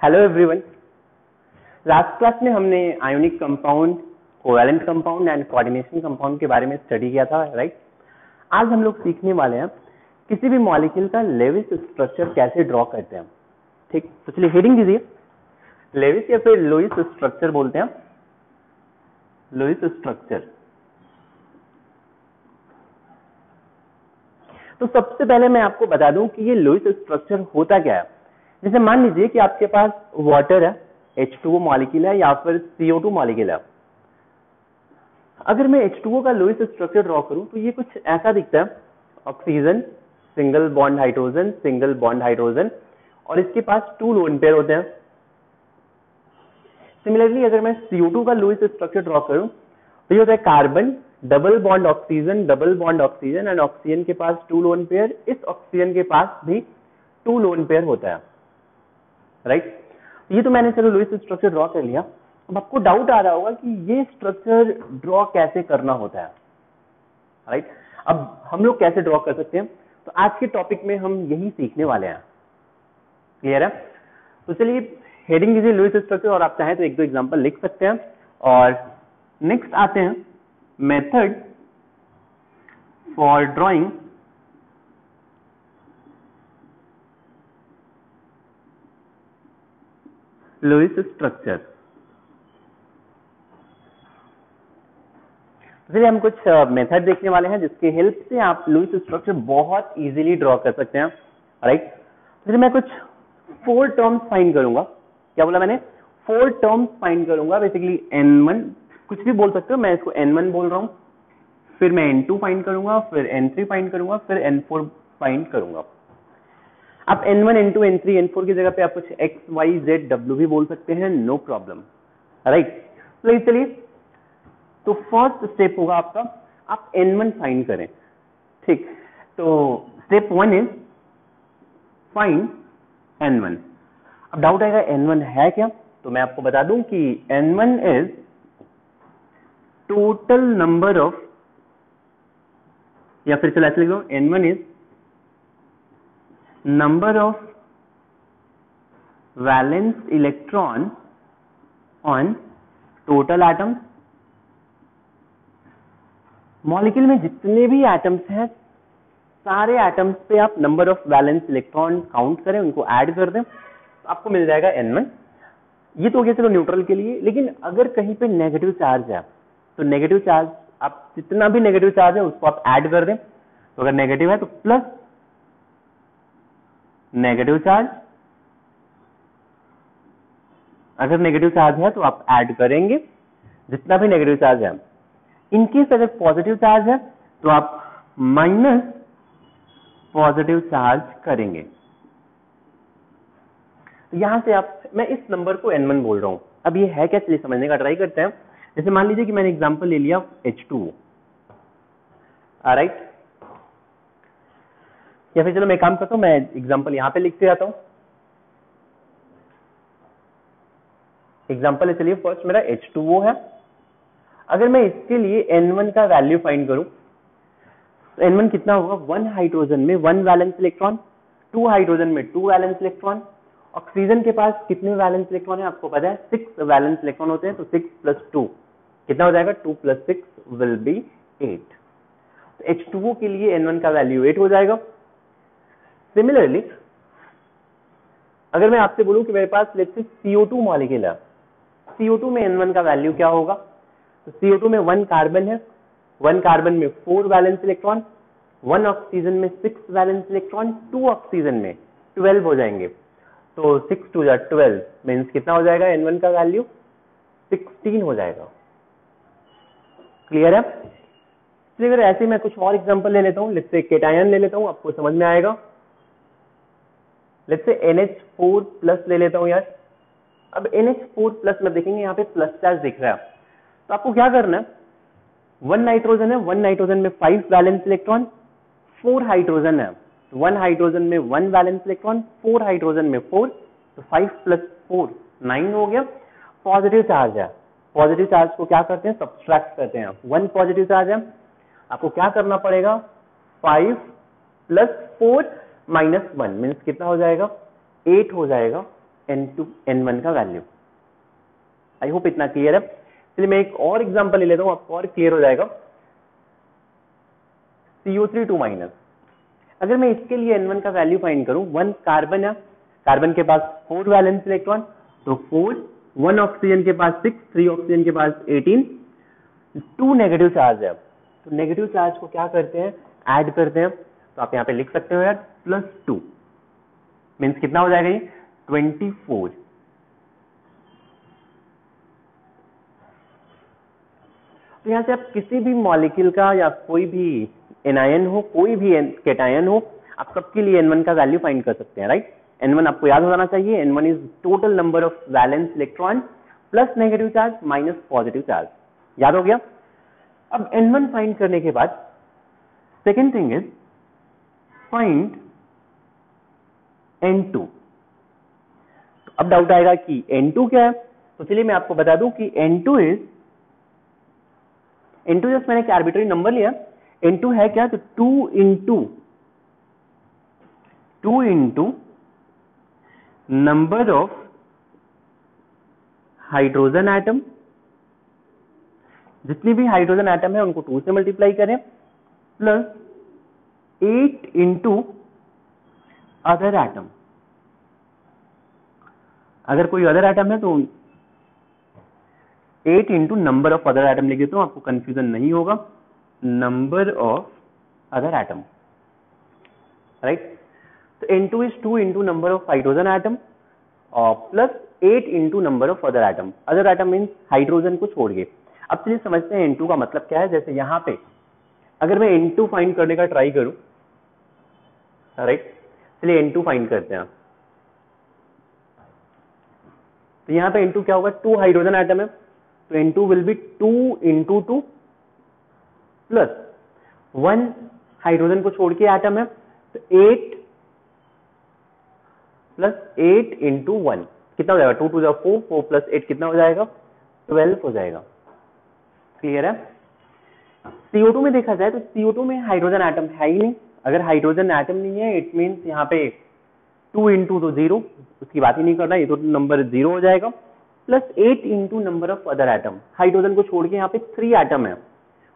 Hello everyone last class में हमने ionic compound covalent compound and coordination compound के बारे में स्टडी किया था राइट right? आज हम लोग सीखने वाले हैं किसी भी मॉलिक्यूल का लेविस स्ट्रक्चर कैसे ड्रॉ करते हैं ठीक? तो चलिए हेडिंग दीजिए। लेविस या फिर लुइस स्ट्रक्चर बोलते हैं लुइस स्ट्रक्चर तो सबसे पहले मैं आपको बता दूँ कि ये लुइस स्ट्रक्चर होता क्या है। जैसे मान लीजिए कि आपके पास वाटर है H2O मॉलिक्यूल है या फिर CO2 मॉलिक्यूल है। अगर मैं H2O का लुइस स्ट्रक्चर ड्रॉ करूँ तो ये कुछ ऐसा दिखता है। Oxygen single bond hydrogen single bond hydrogen और इसके पास टू लोन पेयर होते हैं। सिमिलरली अगर मैं CO2 का लुइस स्ट्रक्चर ड्रॉ करूँ तो ये होता है carbon double bond oxygen double bond oxygen and oxygen के पास टू लोन पेयर इस ऑक्सीजन के पास भी टू लोन पेयर होता है। राइट? ये तो मैंने चलो लुइस स्ट्रक्चर ड्रॉ कर लिया। अब आपको डाउट आ रहा होगा कि ये स्ट्रक्चर ड्रॉ कैसे करना होता है। राइट? अब हम लोग कैसे ड्रॉ कर सकते हैं? तो आज के टॉपिक में हम यही सीखने वाले हैं। क्लियर है? तो चलिए हेडिंग दीजिए लुइस स्ट्रक्चर और आप चाहें तो एक दो एग्जांपल लिख सकते हैं। और नेक्स्ट आते हैं method for drawing Lewis structure चलिए, हम कुछ मेथड देखने वाले हैं, जिसके हेल्प से आप लुइस स्ट्रक्चर बहुत इजीली ड्रॉ कर सकते हैं राइट चलिए, मैं कुछ फोर टर्म्स फाइंड करूँगा। क्या बोला मैंने? फोर टर्म्स फाइंड करूँगा बेसिकली एन वन कुछ भी बोल सकते हो, मैं इसको एन वन बोल रहा हूँ, फिर मैं एन टू फाइंड करूँगा, फिर एन थ्री फाइंड करूँगा, फिर एन फोर फाइंड करूँगा। आप N1 N2 N3 N4 की जगह पे आप कुछ एक्स वाई जेड डब्ल्यू भी बोल सकते हैं नो प्रॉब्लम राइट तो चलिए तो फ़र्स्ट स्टेप होगा आपका, आप एन वन फाइंड करें। ठीक तो step one is find N1 अब डाउट आएगा एन वन है क्या? तो मैं आपको बता दूँ कि N one is total number of या फिर चलो ऐसे लिख दो N one is number of valence electron on total atoms molecule में जितने भी एटम्स हैं, सारे एटम्स पे आप number of valence electron count करें, उनको ऐड कर दें तो आपको मिल जाएगा एन वन ये तो हो गया चलो न्यूट्रल के लिए, लेकिन अगर कहीं पे नेगेटिव चार्ज है तो नेगेटिव चार्ज आप जितना भी नेगेटिव चार्ज है, उसको आप ऐड कर दें। तो अगर नेगेटिव है तो प्लस नेगेटिव चार्ज अगर नेगेटिव चार्ज है तो आप ऐड करेंगे। जितना भी नेगेटिव चार्ज है। इनकेस अगर पॉजिटिव चार्ज है तो आप माइनस पॉजिटिव चार्ज करेंगे। तो यहाँ से आप, मैं इस नंबर को N1 बोल रहा हूँ। अब ये है क्या चलिए समझने का ट्राई करते हैं। जैसे मान लीजिए कि मैंने एग्जांपल ले लिया एच टू राइट या फिर चलो मैं काम करता हूँ, मैं एग्जांपल यहाँ पे लिखते जाता हूँ। एग्ज़ाम्पल है, चलिए फ़र्स्ट मेरा एच H2O है। अगर मैं इसके लिए N1 का वैल्यू फाइंड करूँ तो N1 कितना होगा? वन हाइड्रोजन में one valence electron two hydrogen में टू वैलेंस इलेक्ट्रॉन ऑक्सीजन के पास कितने वैलेंस इलेक्ट्रॉन है आपको पता है? सिक्स वैलेंस इलेक्ट्रॉन होते हैं तो सिक्स प्लस टू कितना हो जाएगा? Two plus six will be eight H two के लिए एन वन का वैल्यू एट हो जाएगा। सिमिलरली अगर मैं आपसे बोलूँ कि मेरे पास लेट्स से CO2 मॉलिक्यूल है CO2 में N1 का वैल्यू क्या होगा? तो CO2 में वन कार्बन है वन कार्बन में four valence electron one oxygen में six valence electron two oxygen में ट्वेल्व हो जाएँगे। तो सिक्स टू या ट्वेल्व मीन्स कितना हो जाएगा N1 का वैल्यू सिक्सटीन हो जाएगा। क्लियर है? अगर ऐसे मैं कुछ और एग्जांपल ले लेता हूँ लेट्स से केटायन ले लेता हूँ, आपको समझ में आएगा। Let's say N H four plus ले लेता हूँ यार। अब एन एच फोर प्लस में देखेंगे, यहाँ पे प्लस चार्ज दिख रहा है। तो आपको क्या करना है? वन नाइट्रोजन है वन नाइट्रोजन में five valence electron four hydrogen है। वन हाइड्रोजन में one valence electron four hydrogen में फोर तो फाइव प्लस फोर नाइन हो गया। पॉजिटिव चार्ज है। पॉजिटिव चार्ज को क्या करते हैं? सब्सट्रैक्ट करते हैं। वन पॉजिटिव चार्ज है। आपको क्या करना पड़ेगा? Five plus four minus one means कितना हो जाएगा? एट हो जाएगा एन टू एन वन का वैल्यू आई होप इतना क्लियर है. चलिए मैं एक और एग्जांपल ले लेता हूँ, आपको और क्लियर हो जाएगा. CO3 टू माइनस अगर मैं इसके लिए N1 का वैल्यू फाइंड करूँ वन कार्बन है. कार्बन के पास फोर वैलेंस इलेक्ट्रॉन तो फोर वन ऑक्सीजन के पास सिक्स थ्री ऑक्सीजन के पास एटीन टू नेगेटिव चार्ज है. तो नेगेटिव चार्ज को क्या करते हैं? ऐड करते हैं. तो आप यहाँ पे लिख सकते हो यार प्लस टू मीन्स कितना हो जाएगा ये? ट्वेंटी फोर तो यहाँ से आप किसी भी मॉलिक्यूल का या कोई भी एनायन हो, कोई भी केटायन हो, आप सबके लिए एन का वैल्यू फाइंड कर सकते हैं राइट एन आपको याद हो जाना चाहिए N one is total number of valence electron plus negative charge minus positive charge याद हो गया? अब एन फाइंड करने के बाद second thing is find N two अब डाउट आएगा कि एन टू क्या है? तो चलिए मैं आपको बता दूँ कि N two is N two just मैंने एक आर्बिट्री नंबर लिया। एन टू है क्या? तो two two two into number of hydrogen atom जितनी भी हाइड्रोजन एटम है, उनको टू से मल्टीप्लाई करें। Plus eight into other atom अगर कोई अदर एटम है तो eight into number of other atom लिख देता हूँ, आपको कंफ्यूजन नहीं होगा। Number of other atom right तो N2 is 2 into number of hydrogen atom, और plus 8 into number of other atom. Other atom means hydrogen को छोड़ के। अब चलिए समझते हैं एन टू का मतलब क्या है। जैसे यहाँ पे, अगर मैं एन टू फाइंड करने का ट्राई करूँ राइट चलिए एन टू फाइंड करते हैं तो यहाँ पे N2 क्या होगा? टू हाइड्रोजन एटम है। तो N2 will be two into two plus one hydrogen को छोड़ के एटम है। तो eight plus eight into one कितना हो जाएगा? Two two four four plus eight कितना हो जाएगा? ट्वेल्व हो जाएगा। क्लियर है? CO2 में देखा जाए तो CO2 में हाइड्रोजन एटम है ही नहीं। अगर हाइड्रोजन एटम नहीं है इट मीन्स यहाँ पे टू इंटू तो ज़ीरो उसकी बात ही नहीं करना, ये तो नंबर ज़ीरो हो जाएगा plus eight into number of other atom hydrogen को छोड़ के यहाँ पे थ्री एटम है।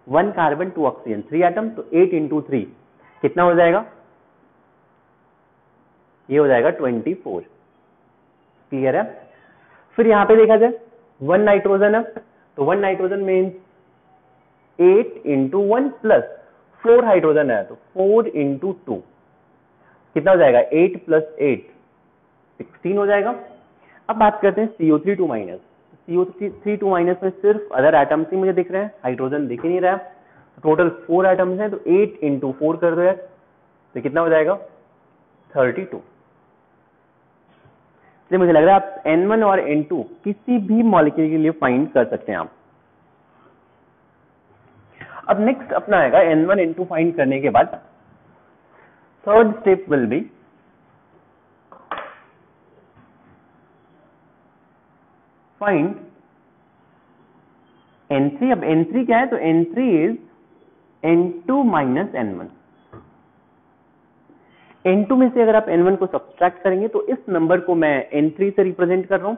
One carbon two oxygen three atom तो एट इंटू थ्री कितना हो जाएगा? ये हो जाएगा 24 क्लियर है? फिर यहाँ पे देखा जाए वन नाइट्रोजन है तो one nitrogen means eight into one plus four hydrogen है तो फोर इंटू टू कितना हो जाएगा? एट प्लस एट सिक्सटीन हो जाएगा। अब बात करते हैं CO three two minus CO three two minus में सिर्फ़ अदर एटम्स ही मुझे दिख रहे हैं। हाइड्रोजन दिख ही नहीं रहा है। टोटल फोर एटम्स हैं तो एट इंटू फोर कर दो यार। तो कितना हो जाएगा? थर्टी टू इसलिए मुझे लग रहा है आप एन वन और एन टू किसी भी मॉलिक्यूल के लिए फाइंड कर सकते हैं आप। अब नेक्स्ट अपना आएगा N1 N2 फाइंड करने के बाद। Third step will be find N3 अब एन थ्री क्या है? तो N3 is N two minus N1 N2 में से अगर आप एन वन को सब्सट्रैक्ट करेंगे तो इस नंबर को मैं एन थ्री से रिप्रेजेंट कर रहा हूँ।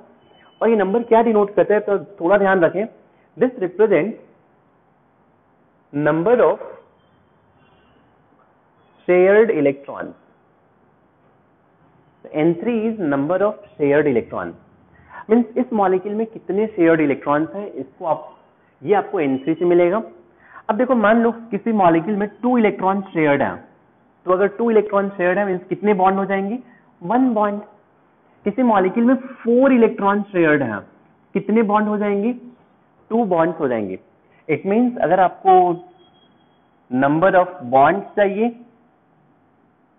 और ये नंबर क्या डिनोट करता है? तो थोड़ा ध्यान रखें। This represent number of shared electron N3 is number of shared electron means इस मॉलिक्यूल में कितने शेयर्ड इलेक्ट्रॉन्स हैं, इसको आप, ये आपको N3 से मिलेगा। अब देखो, मान लो किसी मॉलिक्यूल में टू इलेक्ट्रॉन शेयर्ड है। तो अगर टू इलेक्ट्रॉन शेयर्ड है मीन्स कितने बॉन्ड हो जाएँगे? वन बॉन्ड किसी मॉलिक्यूल में फोर इलेक्ट्रॉन शेयर्ड है, कितने बॉन्ड हो जाएँगे? टू बॉन्ड्स हो जाएँगे। इट मीन्स अगर आपको नंबर ऑफ़ बॉन्ड चाहिए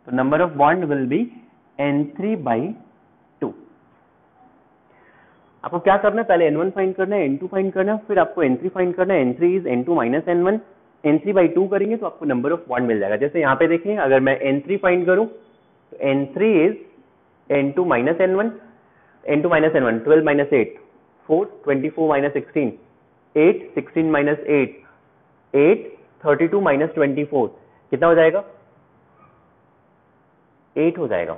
तो number of bond will be N three by two आपको क्या करना है? पहले एन वन फाइंड करना है एन टू फाइंड करना है, फिर आपको N3 फाइंड करना है। N3 is N two minus N1 N3 by two करेंगे तो आपको नंबर ऑफ़ बॉन्ड मिल जाएगा। जैसे यहाँ पे देखें, अगर मैं एन थ्री फाइंड करूँ तो N three is N two minus N1 N2 minus N1 12 minus 8 4 24 minus 16 8 16 minus 8 8 32 minus 24 कितना हो जाएगा? एट हो जाएगा।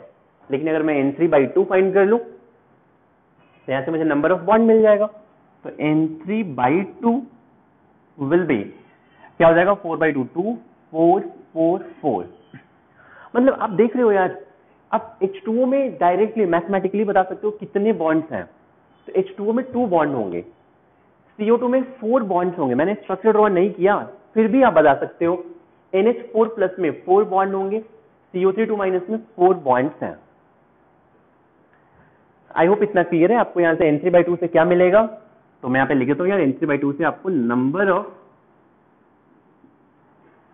लेकिन अगर मैं N three by two find कर लू तो यहाँ से मुझे नंबर ऑफ़ बॉन्ड मिल जाएगा। तो N three by two will be क्या हो जाएगा? Four by two two four four four मतलब आप देख रहे हो यार, आप H2O में डायरेक्टली मैथमेटिकली बता सकते हो कितने बॉन्ड्स हैं। तो H2O में टू बॉन्ड होंगे। CO2 में फोर बॉन्ड्स होंगे। मैंने स्ट्रक्चर ड्रॉ नहीं किया, फिर भी आप बता सकते हो। NH4 प्लस में फोर बॉन्ड होंगे CO3 टू माइनस में फोर बॉन्ड्स हैं। आई होप इतना क्लियर है। आपको यहाँ से एन थ्री बाई टू से क्या मिलेगा? तो मैं यहाँ पे लिख देता हूँ यार एन थ्री बाई टू से आपको नंबर ऑफ़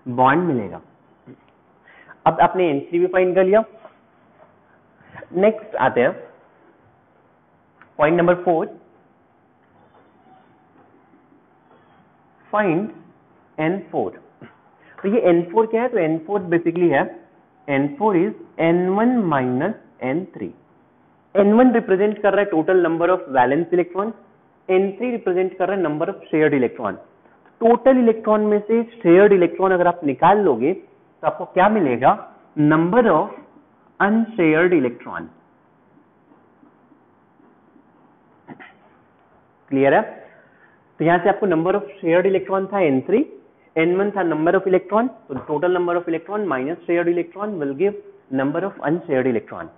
बॉन्ड मिलेगा। अब आपने एन भी फाइंड कर लिया। नेक्स्ट आते हैं। Point number four find N four तो ये एन फोर क्या है? तो एन फोर बेसिकली है N four is N one minus N three N one represent कर रहा है total number of valence electron N three represent कर रहा है number of shared electron total electron में से शेयर्ड इलेक्ट्रॉन अगर आप निकाल लोगे तो आपको क्या मिलेगा? Number of unshared electron clear है? तो यहाँ से आपको नंबर ऑफ़ शेयर्ड इलेक्ट्रॉन था एन थ्री एन वन था नंबर ऑफ़ इलेक्ट्रॉन तो total number of electron minus shared electron will give number of unshared electron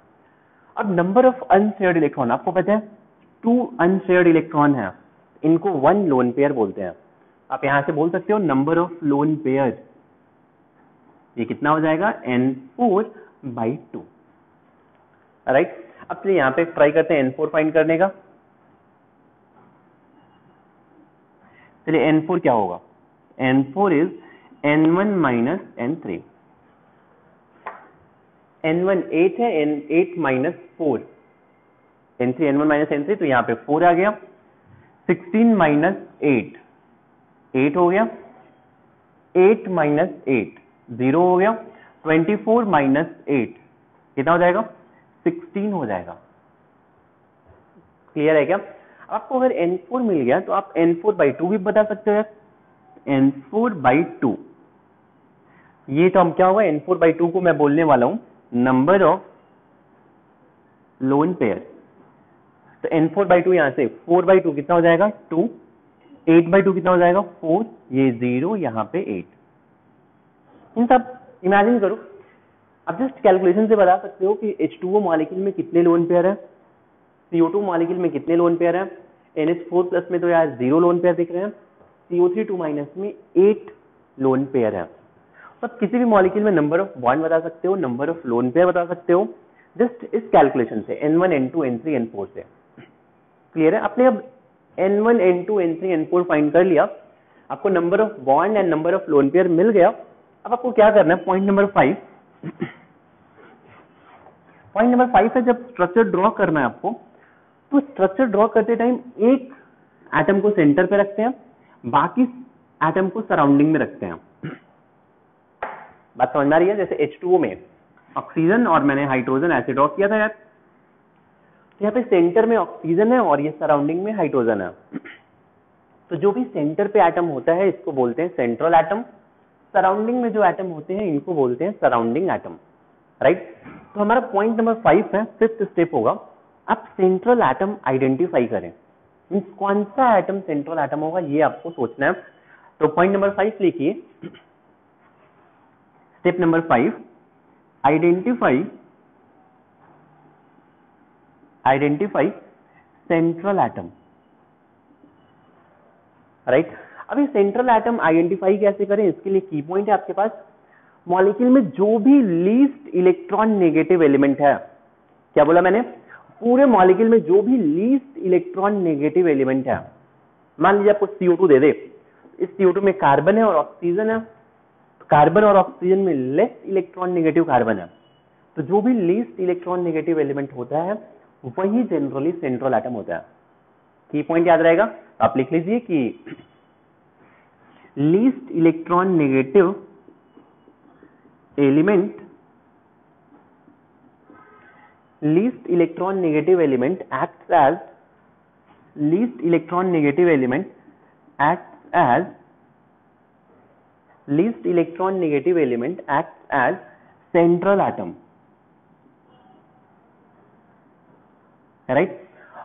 अब नंबर ऑफ़ अनशेयर्ड इलेक्ट्रॉन आपको पता है टू अनशेयर्ड इलेक्ट्रॉन है। इनको one lone pair बोलते हैं। आप यहाँ से बोल सकते हो नंबर ऑफ़ लोन पेयर ये कितना हो जाएगा? N four by two right अब चलिए यहाँ पे ट्राई करते हैं एन फोर फाइंड करने का। चलिए एन फोर क्या होगा? N four is N one minus N three N one eight है N eight minus four N three N one minus N three तो यहाँ पे फोर आ गया. सिक्सटीन माइनस एट एट हो गया. एट माइनस एट ज़ीरो हो गया. Twenty four minus eight कितना हो जाएगा? सिक्सटीन हो जाएगा. क्लियर है क्या? आपको अगर एन फोर मिल गया तो आप एन फोर बाई टू भी बता सकते हो एन फोर बाई टू ये तो हम क्या होगा एन फोर बाई टू को मैं बोलने वाला हूँ नंबर ऑफ़ लोन पेयर तो एन फोर बाई टू यहाँ से फोर बाई टू कितना हो जाएगा? टू एट बाई टू कितना हो जाएगा? फोर ये ज़ीरो यहाँ पे एट इन सब इमेजिन करो। आप जस्ट कैलकुलेशन से बता सकते हो कि एच टू मॉलिक्यूल में कितने लोन पेयर है। सीओ टू मॉलिक्यूल में कितने लोन पेयर है? एन एच फोर प्लस में तो यार ज़ीरो लोन पेयर दिख रहे हैं। सीओ थ्री टू माइनस में एट लोन पेयर है। तो किसी भी मॉलिक्यूल में नंबर ऑफ़ बॉन्ड बता सकते हो नंबर ऑफ़ लोन पेयर बता सकते हो। जस्ट इस कैलकुलेशन से N one N two N three N four से। क्लियर है? आपने अब N one N two N three N four find कर लिया। आपको number of bond and number of lone pair मिल गया। अब आपको क्या करना है? Point number five point number five है जब स्ट्रक्चर ड्रॉ करना है आपको तो स्ट्रक्चर ड्रॉ करते टाइम एक एटम को सेंटर पे रखते हैं, बाकी एटम को सराउंडिंग में रखते हैं। बात समझ में आ रही है? जैसे H2O में ऑक्सीजन और मैंने हाइड्रोजन ऐसे ड्रॉ किया था यार। तो यहाँ पे सेंटर में ऑक्सीजन है और ये सराउंडिंग में हाइड्रोजन है। तो जो भी सेंटर पे एटम होता है, इसको बोलते हैं सेंट्रल एटम सराउंडिंग में जो एटम होते हैं, इनको बोलते हैं सराउंडिंग एटम राइट तो हमारा पॉइंट नंबर फाइव है फिफ्थ स्टेप होगा। आप सेंट्रल एटम आइडेंटिफाई करें। मीन्स कौन सा एटम सेंट्रल एटम होगा, ये आपको सोचना है। तो पॉइंट नंबर फाइव लिखिए। Step number five identify identify central atom right अभी सेंट्रल एटम आइडेंटिफाई कैसे करें? इसके लिए की पॉइंट है आपके पास। मॉलिक्यूल में जो भी लीस्ट इलेक्ट्रॉन नेगेटिव एलिमेंट है, क्या बोला मैंने? पूरे मॉलिक्यूल में जो भी लीस्ट इलेक्ट्रॉन नेगेटिव एलिमेंट है, मान लीजिए आपको CO2 दे दे। इस CO2 में कार्बन है और ऑक्सीजन है। कार्बन और ऑक्सीजन में लेस इलेक्ट्रॉन नेगेटिव कार्बन है। तो जो भी लीस्ट इलेक्ट्रॉन नेगेटिव एलिमेंट होता है, वही जनरली सेंट्रल एटम होता है। की पॉइंट याद रहेगा? आप लिख लीजिए कि least electron negative element least electron negative element acts as least electron negative element acts as least electron negative element acts as central atom right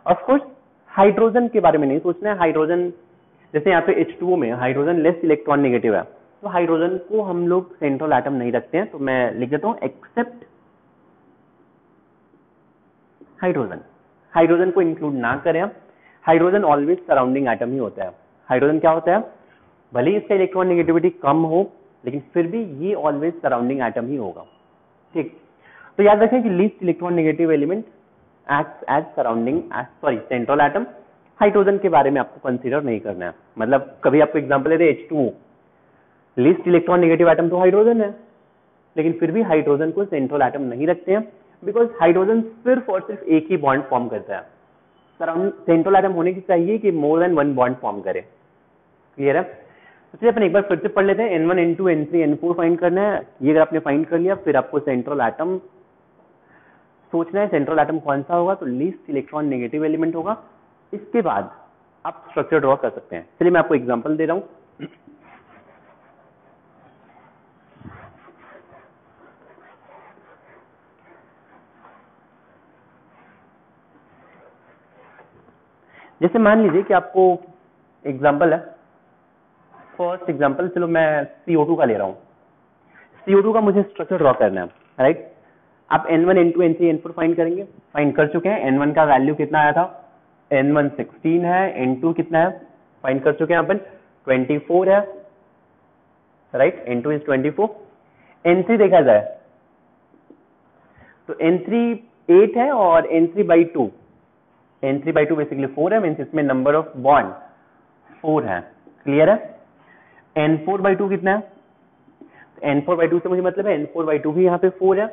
of course hydrogen के बारे में नहीं सोचना है हाइड्रोजन जैसे यहाँ पे H2O में हाइड्रोजन लेस इलेक्ट्रॉन नेगेटिव है तो हाइड्रोजन को हम लोग सेंट्रल एटम नहीं रखते हैं तो मैं लिख देता हूँ एक्सेप्ट हाइड्रोजन। हाइड्रोजन को इंक्लूड ना करें हाइड्रोजन ऑलवेज सराउंडिंग आइटम ही होता है। हाइड्रोजन क्या होता है? भले ही इसका इलेक्ट्रॉन नेगेटिविटी कम हो, लेकिन फिर भी ये ऑलवेज सराउंडिंग एटम ही होगा। ठीक। तो याद रखें कि least electron negative element act as surrounding sorry central atom hydrogen के बारे में आपको कंसीडर नहीं करना है। मतलब कभी आपको एग्जांपल लेते H two least electron negative atom तो हाइड्रोजन है। लेकिन फिर भी हाइड्रोजन को सेंट्रल आइटम नहीं रखते हैं। बिकॉज़ हाइड्रोजन सिर्फ़ और सिर्फ़ एक ही बॉन्ड फॉर्म करता है। सराउंड सेंट्रल एटम होने की चाहिए कि more than one bond form करे। क्लियर है? तो चलिए अपन एक बार फिर से पढ़ लेते हैं। N one N two N three N four find करना है। ये अगर आपने फाइंड कर लिया, फिर आपको सेंट्रल एटम सोचना है। सेंट्रल एटम कौन सा होगा? तो लीस्ट इलेक्ट्रॉन नेगेटिव एलिमेंट होगा। इसके बाद आप स्ट्रक्चर ड्रॉ कर सकते हैं। चलिए मैं आपको एग्जांपल दे रहा हूँ। जैसे मान लीजिए कि आपको एग्ज़ाम्पल है। फ़र्स्ट एग्ज़ाम्पल चलो मैं CO2 का ले रहा हूँ। CO2 का मुझे स्ट्रक्चर ड्रॉ करना है राइट आप N1, N2, N3, N4 find करेंगे फाइंड कर चुके हैं। N1 का वैल्यू कितना आया था? N1 16 है N2 कितना है? फाइंड कर चुके हैं अपन 24 है right N N2 is 24 N3 देखा जाए तो N3 8 है और N3 by two N three by two basically four है इसमें नंबर ऑफ़ बॉन्ड फोर है. क्लियर है? एन फोर बाई टू कितना है? एन फोर बाई टू से मुझे मतलब है एन फोर बाई टू भी यहाँ पे फोर है.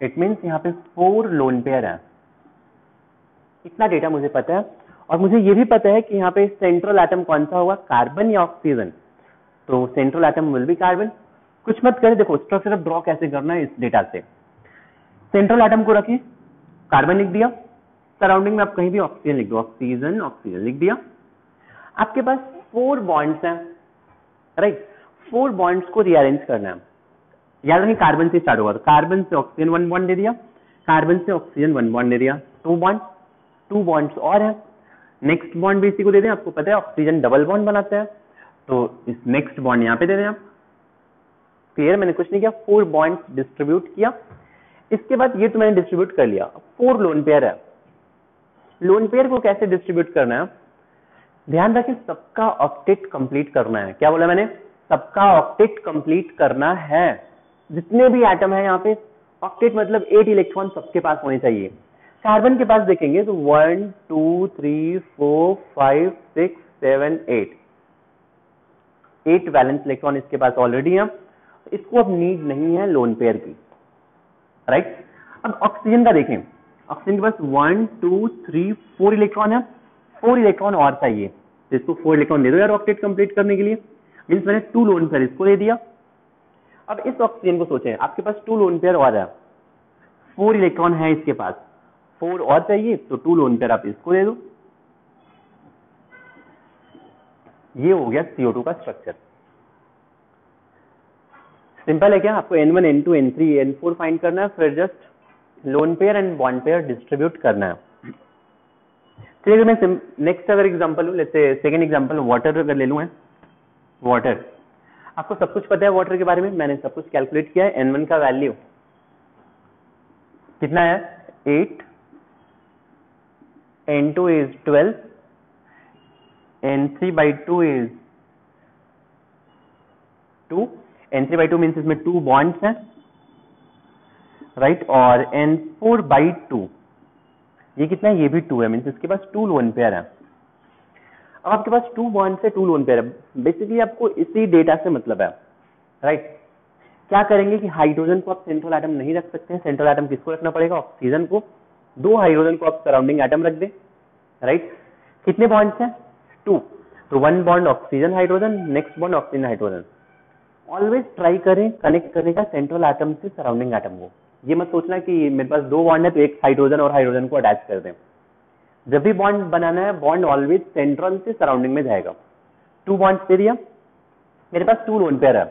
इट मीन्स यहाँ पे फोर लोन पेयर है. इतना डेटा मुझे पता है. और मुझे ये भी पता है कि यहाँ पे सेंट्रल एटम कौन सा होगा? कार्बन या ऑक्सीजन तो central atom will be carbon कुछ मत करें, देखो स्ट्रक्चर ऑफ़ ड्रॉ कैसे करना है इस डेटा से. सेंट्रल एटम को रखिए कार्बन लिख दिया. सराउंडिंग में आप कहीं भी ऑक्सीजन लिख दो ऑक्सीजन ऑक्सीजन लिख दिया। आपके पास फोर बॉन्ड्स हैं राइट फोर बॉन्ड्स को रीअरेंज करना है। याद रखिए कार्बन से स्टार्ट होगा तो कार्बन से ऑक्सीजन वन बॉन्ड दे दिया। कार्बन से ऑक्सीजन वन बॉन्ड दे दिया। टू बॉन्ड टू बॉन्ड्स और है। नेक्स्ट बॉन्ड भी इसी को दे दें। आपको पता है ऑक्सीजन डबल बॉन्ड बनाता है। तो इस नेक्स्ट बॉन्ड यहाँ पे दे दें आप। क्लियर मैंने कुछ नहीं किया। फोर बॉन्ड डिस्ट्रीब्यूट किया। इसके बाद ये तो मैंने डिस्ट्रीब्यूट कर लिया। फोर लोन पेयर है। लोन पेयर को कैसे डिस्ट्रीब्यूट करना है? ध्यान रखें, सबका ऑक्टेट कंप्लीट करना है। क्या बोला मैंने? सबका ऑक्टेट कंप्लीट करना है। जितने भी एटम है यहाँ पे ऑक्टेट मतलब एट इलेक्ट्रॉन सबके पास होने चाहिए। कार्बन के पास देखेंगे तो one two three four five six seven eight eight valence electron इसके पास ऑलरेडी है। इसको अब नीड नहीं है लोन पेयर की। राइट अब ऑक्सीजन का देखें। ऑक्सीजन के पास one two three four electron है। फोर इलेक्ट्रॉन और चाहिए। तो इसको फोर इलेक्ट्रॉन दे दो यार ऑक्टेट कंप्लीट करने के लिए। मीन्स मैंने टू लोन पेयर इसको दे दिया। अब इस ऑक्सीजन को सोचें। आपके पास टू लोन पेयर और है। फोर इलेक्ट्रॉन है इसके पास। फोर और चाहिए तो टू लोन पेयर आप इसको दे दो। ये हो गया CO2 का स्ट्रक्चर सिंपल है क्या? आपको N1, N2, N3, N4 find करना है। फिर just lone pair and bond pair distribute करना है। चलिए अगर मैं नेक्स्ट अगर एग्जांपल लेते सेकंड एग्जांपल वाटर अगर ले लूँ है वाटर आपको सब कुछ पता है वाटर के बारे में? मैंने सब कुछ कैलकुलेट किया है। एन का वैल्यू कितना है? Eight N two is twelve N three by two is two N three by two means इसमें टू बॉन्ड्स हैं। राइट, और एन फोर बाई टू। ये कितना है? ये भी टू है। मीन्स इसके पास टू लोन पेयर है। अब आपके पास टू बॉन्ड से टू लोन पेयर है। बेसिकली आपको इसी डेटा से मतलब है। राइट क्या करेंगे कि हाइड्रोजन को आप सेंट्रल आइटम नहीं रख सकते हैं। सेंट्रल एटम किसको रखना पड़ेगा? ऑक्सीजन को। दो हाइड्रोजन को आप सराउंडिंग आइटम रख दें। राइट कितने बॉन्ड्स हैं? टू तो one bond oxygen hydrogen next bond oxygen hydrogen always try करें कनेक्ट करने का सेंट्रल आइटम से सराउंडिंग आइटम को। ये मत सोचना कि मेरे पास दो बॉन्ड है तो एक हाइड्रोजन और हाइड्रोजन को अटैच कर दें। जब भी बॉन्ड बनाना है बॉन्ड ऑलवेज सेंट्रल से सराउंडिंग में जाएगा। टू बॉन्ड दे दिया मेरे पास टू लोन पेयर है।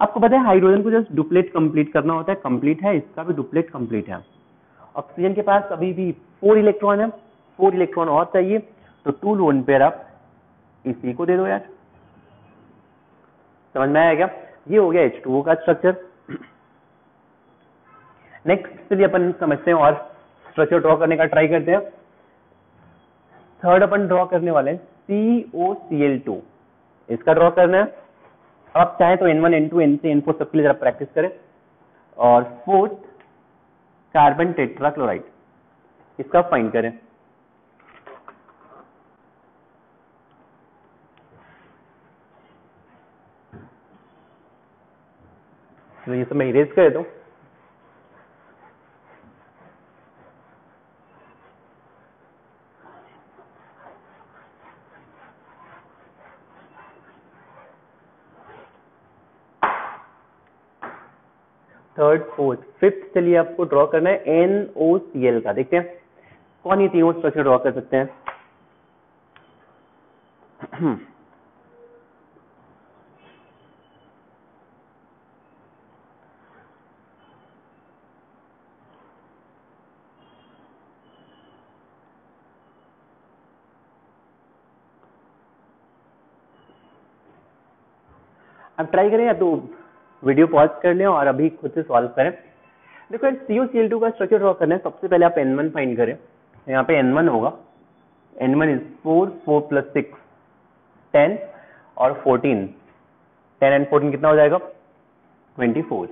आपको पता है हाइड्रोजन को जस्ट डुप्लेट कंप्लीट करना होता है। कंप्लीट है, इसका भी डुप्लेट कंप्लीट है। ऑक्सीजन के पास अभी भी फोर इलेक्ट्रॉन है। फोर इलेक्ट्रॉन और चाहिए। तो टू लोन पेयर आप इसी को दे दो यार। समझ में आया क्या? ये हो गया एच का स्ट्रक्चर नेक्स्ट चलिए अपन समझते हैं और स्ट्रक्चर ड्रॉ करने का ट्राई करते हैं। थर्ड अपन ड्रॉ करने वाले हैं सी सी टू इसका ड्रॉ करना है। आप चाहें तो N one N two N three N four सबके लिए जरा प्रैक्टिस करें। और फोर्थ कार्बन टेट्रा क्लोराइड इसका फाइंड करें। तो ये सब मैं इरेज कर देता थर्ड फोर्थ फिफ्थ चलिए आपको ड्रॉ करना है एन ओ सी एल का, देखते हैं। कौन ये तीनों स्ट्रक्चर ड्रॉ कर सकते हैं? अब ट्राई करें या तो वीडियो पॉज कर लें और अभी खुद से सॉल्व करें। देखो सीओ सी एल टू का स्ट्रक्चर ड्रॉ करना है। सबसे पहले आप एन वन फाइंड करें। यहाँ पे एन वन होगा। N one is four four plus six ten और फोर्टीन टेन एंड फोर्टीन कितना हो जाएगा? Twenty four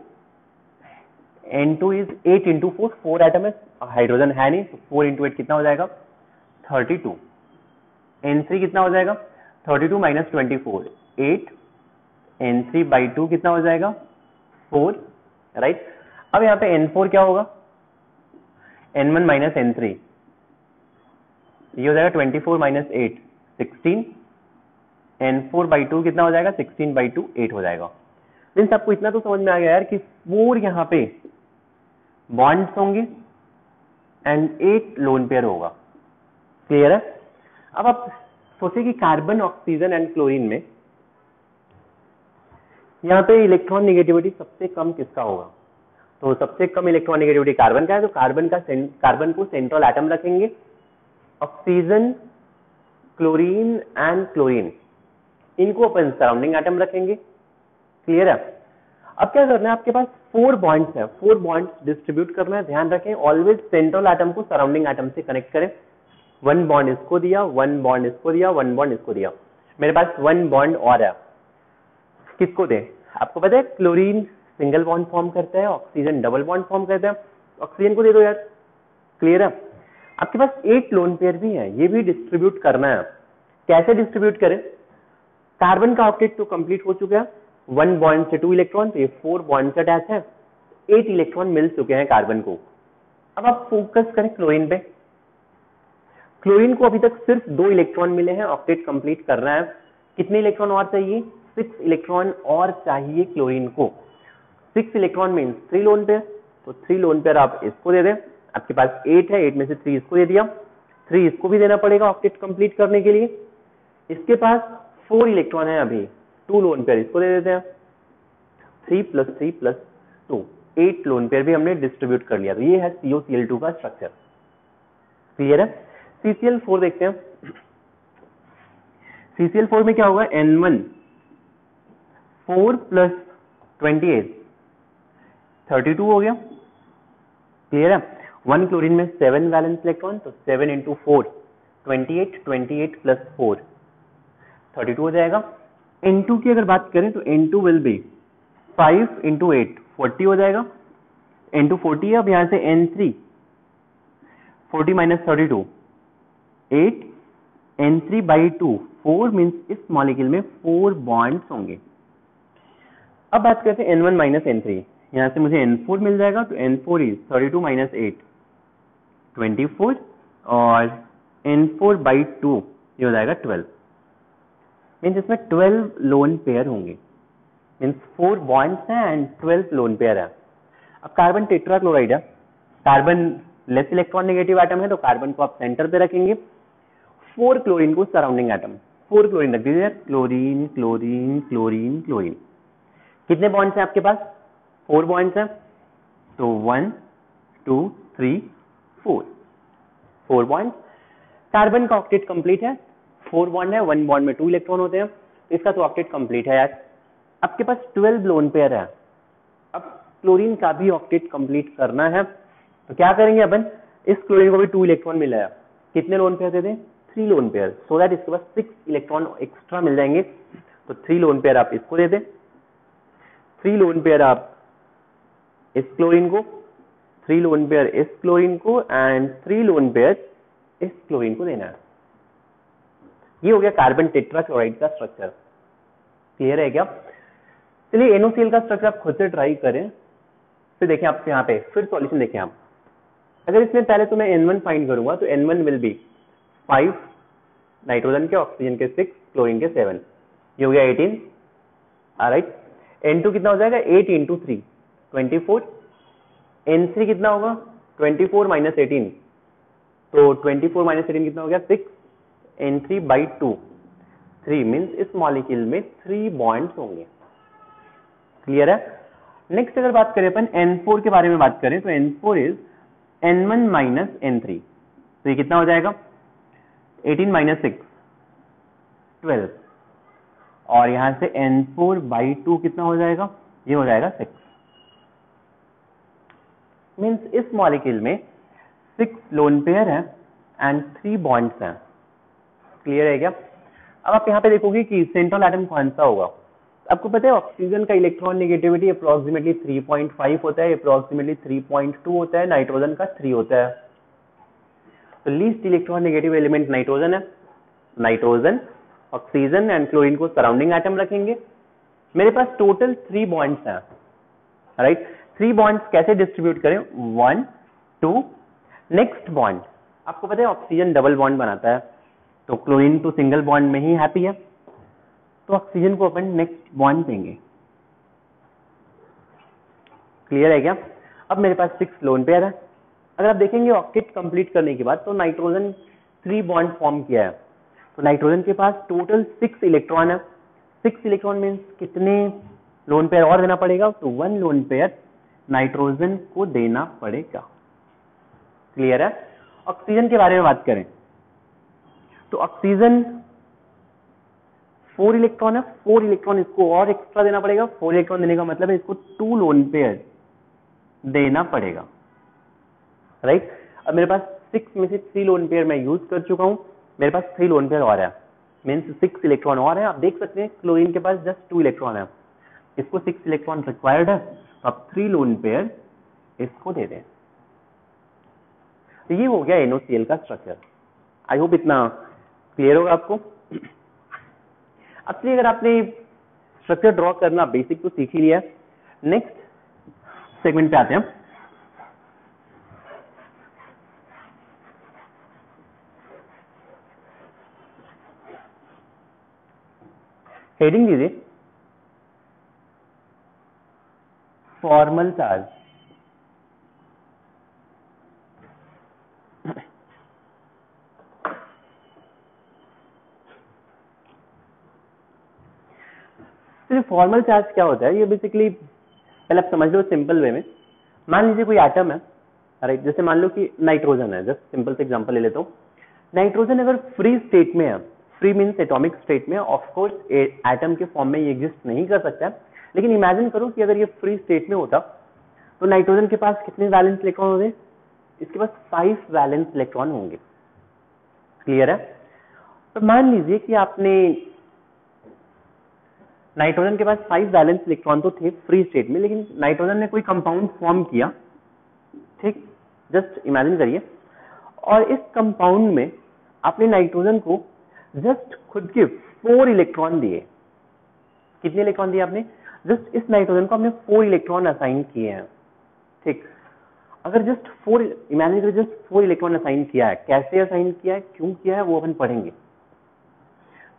N two is eight into four four atom है हाइड्रोजन है नहीं तो फोर इंटू एट कितना हो जाएगा? थर्टी टू एन थ्री कितना हो जाएगा? Thirty two minus twenty four eight N three by two कितना हो जाएगा? Four right right? अब यहाँ पे एन फोर क्या होगा? N one minus N three ये हो जाएगा twenty four minus eight sixteen N four by two कितना हो जाएगा? सिक्सटीन बाई टू एट हो जाएगा। मीन्स आपको इतना तो समझ में आ गया यार कि फोर यहाँ पे बॉन्ड्स होंगे एंड एट लोन पेयर होगा। क्लियर है? अब आप सोचिए कि कार्बन ऑक्सीजन एंड क्लोरीन में यहाँ पे इलेक्ट्रॉन निगेटिविटी सबसे कम किसका होगा? तो सबसे कम इलेक्ट्रॉन निगेटिविटी कार्बन का है तो कार्बन का कार्बन को सेंट्रल एटम रखेंगे। ऑक्सीजन क्लोरीन एंड क्लोरीन इनको अपन सराउंडिंग एटम रखेंगे। क्लियर है? अब क्या करना है? आपके पास फोर बॉन्ड्स है। फोर बॉन्ड्स डिस्ट्रीब्यूट करना है। ध्यान रखें ऑलवेज सेंट्रल एटम को सराउंडिंग एटम से कनेक्ट करें। वन बॉन्ड इसको दिया वन बॉन्ड इसको दिया वन बॉन्ड इसको दिया। मेरे पास वन बॉन्ड और है। किसको दे? आपको पता है क्लोरीन सिंगल बॉन्ड फॉर्म करता है ऑक्सीजन डबल बॉन्ड फॉर्म करता है। ऑक्सीजन को दे दो यार। क्लियर है? आपके पास एट लोन पेयर भी है। ये भी डिस्ट्रीब्यूट करना है। कैसे डिस्ट्रीब्यूट करें? कार्बन का ऑक्टेट तो कंप्लीट हो चुका है। वन बॉन्ड से टू इलेक्ट्रॉन तो ये फोर बॉन्ड से अटैच है। एट इलेक्ट्रॉन मिल चुके हैं कार्बन को। अब आप फोकस करें क्लोरीन पे। क्लोरीन को अभी तक सिर्फ़ दो इलेक्ट्रॉन मिले हैं। ऑक्टेट कंप्लीट करना है। कितने इलेक्ट्रॉन और चाहिए? सिक्स इलेक्ट्रॉन और चाहिए क्लोरीन को। Six electron mean three lone pair तो थ्री लोन पेयर आप इसको दे दें। आपके पास एट है एट में से थ्री इसको दे दिया। थ्री इसको भी देना पड़ेगा ऑक्टेट कंप्लीट करने के लिए। इसके पास फोर इलेक्ट्रॉन है अभी। टू लोन पेयर इसको दे देते हैं। Three plus three plus two eight lone pair भी हमने डिस्ट्रीब्यूट कर लिया। तो ये है सीओ टू का स्ट्रक्चर क्लियर है? सीसीएल फोर देखते हैं। सीसीएल फोर में क्या होगा? N one four plus twenty eight, thirty two हो गया। क्लियर है? वन क्लोरीन में सेवन वैलेंस इलेक्ट्रॉन तो seven into four twenty eight twenty eight plus four thirty two हो जाएगा। एन टू की अगर बात करें तो N two will be five into eight forty हो जाएगा। एन टू फोर्टी है, अब यहाँ से N three forty minus thirty two eight N three by two four means इस मॉलिक्यूल में फोर बॉन्ड्स होंगे। अब बात करते हैं N one minus N three यहाँ से मुझे एन फोर मिल जाएगा तो N four is thirty two minus eight twenty और एन फोर बाई टू ये हो जाएगा ट्वेल्व मीन्स इसमें ट्वेल्व लोन पेयर होंगे। मीन्स फोर बॉन्ड्स हैं एंड ट्वेल्व लोन पेयर है। अब कार्बन टेट्राक्लोराइड है। Carbon less electron negative atom है तो कार्बन को आप सेंटर पे रखेंगे। फोर क्लोरीन को सराउंडिंग आइटम फोर क्लोरीन रख दीजिए। क्लोरीन क्लोरीन क्लोरीन क्लोरीन कितने बॉन्ड्स हैं आपके पास? फोर बॉन्ड्स हैं। तो one two three four four bonds carbon का ऑक्टेट कंप्लीट है। फोर बॉन्ड है वन बॉन्ड में टू इलेक्ट्रॉन होते हैं। इसका तो ऑक्टेट कंप्लीट है यार। आपके पास ट्वेल्व लोन पेयर है। अब क्लोरीन का भी ऑक्टेट कंप्लीट करना है। तो क्या करेंगे अपन? इस क्लोरीन को भी टू इलेक्ट्रॉन मिला है। कितने लोन पेयर देते दें? Three lone pair so that इसके पास सिक्स इलेक्ट्रॉन एक्स्ट्रा मिल जाएँगे। तो थ्री लोन पेयर आप इसको दे दें। थ्री लोन पेयर आप इस क्लोरीन को, थ्री लोन पेयर इस क्लोरीन को एंड थ्री लोन पेयर इस क्लोरीन को देना है। ये हो गया कार्बन टेट्राक्लोराइड का स्ट्रक्चर क्लियर है क्या? चलिए एनोसीएल का स्ट्रक्चर आप खुद से ट्राई करें। फिर देखें आप यहाँ पे, फिर सॉल्यूशन देखें आप। अगर इसमें पहले तो मैं N1 फाइंड करूँगा तो N1 will be five nitrogen के ऑक्सीजन के सिक्स क्लोरीन के सेवन ये हो गया एटीन राइट N2 कितना हो जाएगा? Eight into three twenty four N three कितना होगा? ट्वेंटी फोर माइनस एटीन तो ट्वेंटी फोर माइनस एटीन कितना हो गया? Six N three by two three means इस मॉलिक्यूल में थ्री बॉन्ड्स होंगे. क्लियर है? नेक्स्ट अगर बात करें अपन N4 के बारे में बात करें तो N4 is N1 minus N तो ये कितना हो जाएगा? 18 माइनस सिक्स ट्वेल्व और यहाँ से N4 बाई टू कितना हो जाएगा? ये हो जाएगा सिक्स मीन्स इस मॉलिक्यूल में सिक्स लोन पेयर है एंड थ्री बॉन्ड्स हैं. क्लियर है क्या? अब आप यहाँ पे देखोगे कि सेंट्रल एटम कौन सा होगा? आपको पता है ऑक्सीजन का इलेक्ट्रॉन नेगेटिविटी अप्रोक्सीमेटली 3.5 होता है अप्रोक्सीमेटली 3.2 होता है नाइट्रोजन का 3 होता है. तो least electron negative element nitrogen है. नाइट्रोजन ऑक्सीजन एंड क्लोरीन को सराउंडिंग एटम रखेंगे। मेरे पास टोटल थ्री बॉन्ड्स हैं राइट थ्री बॉन्ड्स कैसे डिस्ट्रीब्यूट करें? वन टू नेक्स्ट बॉन्ड आपको पता है ऑक्सीजन डबल बॉन्ड बनाता है तो क्लोरीन तो सिंगल बॉन्ड में ही हैप्पी है। तो ऑक्सीजन को अपन नेक्स्ट बॉन्ड देंगे। क्लियर है क्या? अब मेरे पास सिक्स लोन पेयर है। अगर आप देखेंगे ऑक्टेट कंप्लीट करने के बाद तो नाइट्रोजन थ्री बॉन्ड फॉर्म किया है। तो नाइट्रोजन के पास टोटल सिक्स इलेक्ट्रॉन है। सिक्स इलेक्ट्रॉन मीन्स कितने लोन पेयर और देना पड़ेगा? तो वन लोन पेयर नाइट्रोजन को देना पड़ेगा। क्लियर है? ऑक्सीजन के बारे में बात करें। तो ऑक्सीजन फोर इलेक्ट्रॉन है। फोर इलेक्ट्रॉन इसको और एक्स्ट्रा देना पड़ेगा। फोर इलेक्ट्रॉन देने का मतलब है इसको टू लोन पेयर देना पड़ेगा। Right right? अब मेरे पास सिक्स में से थ्री लोन पेयर मैं यूज़ कर चुका हूँ। मेरे पास थ्री लोन पेयर और है। मीन्स सिक्स इलेक्ट्रॉन और है। आप देख सकते हैं क्लोरीन के पास जस्ट टू इलेक्ट्रॉन है। इसको सिक्स इलेक्ट्रॉन रिक्वायर्ड है तो आप थ्री लोन पेयर इसको दे दें। तो ये हो गया एनओसीएल का स्ट्रक्चर आई होप इतना क्लियर होगा आपको। अब अगर आपने स्ट्रक्चर ड्रॉ करना बेसिक तो सीख ही लिया नेक्स्ट सेगमेंट पे आते हैं हेडिंग दीजिए फॉर्मल चार्ज तो फॉर्मल चार्ज क्या होता है? ये बेसिकली पहले आप समझ लो सिंपल वे में। मान लीजिए कोई आइटम है राइट जैसे मान लो कि नाइट्रोजन है जस्ट सिंपल से एग्जांपल ले लेता हूँ। नाइट्रोजन अगर फ्री स्टेट में है फ्री मीन्स एटॉमिक स्टेट में ऑफकोर्स एटम के फॉर्म में ये एग्जिस्ट नहीं कर सकता है। लेकिन इमेजिन करो कि अगर ये फ्री स्टेट में होता तो नाइट्रोजन के पास कितने वैलेंस इलेक्ट्रॉन होंगे? इसके पास फाइव वैलेंस इलेक्ट्रॉन होंगे। क्लियर है? तो मान लीजिए कि आपने नाइट्रोजन के पास फाइव वैलेंस इलेक्ट्रॉन तो थे फ्री स्टेट में, लेकिन नाइट्रोजन ने कोई कंपाउंड फॉर्म किया, ठीक? जस्ट इमेजिन करिए। और इस कंपाउंड में आपने नाइट्रोजन को जस्ट खुद के फोर इलेक्ट्रॉन दिए। कितने इलेक्ट्रॉन दिए आपने? जस्ट इस नाइट्रोजन को आपने फोर इलेक्ट्रॉन असाइन किए हैं। ठीक। अगर जस्ट फोर इमेजिन करिए जस्ट फोर इलेक्ट्रॉन असाइन किया है। कैसे असाइन किया है? क्यों किया है? वो अपन पढ़ेंगे।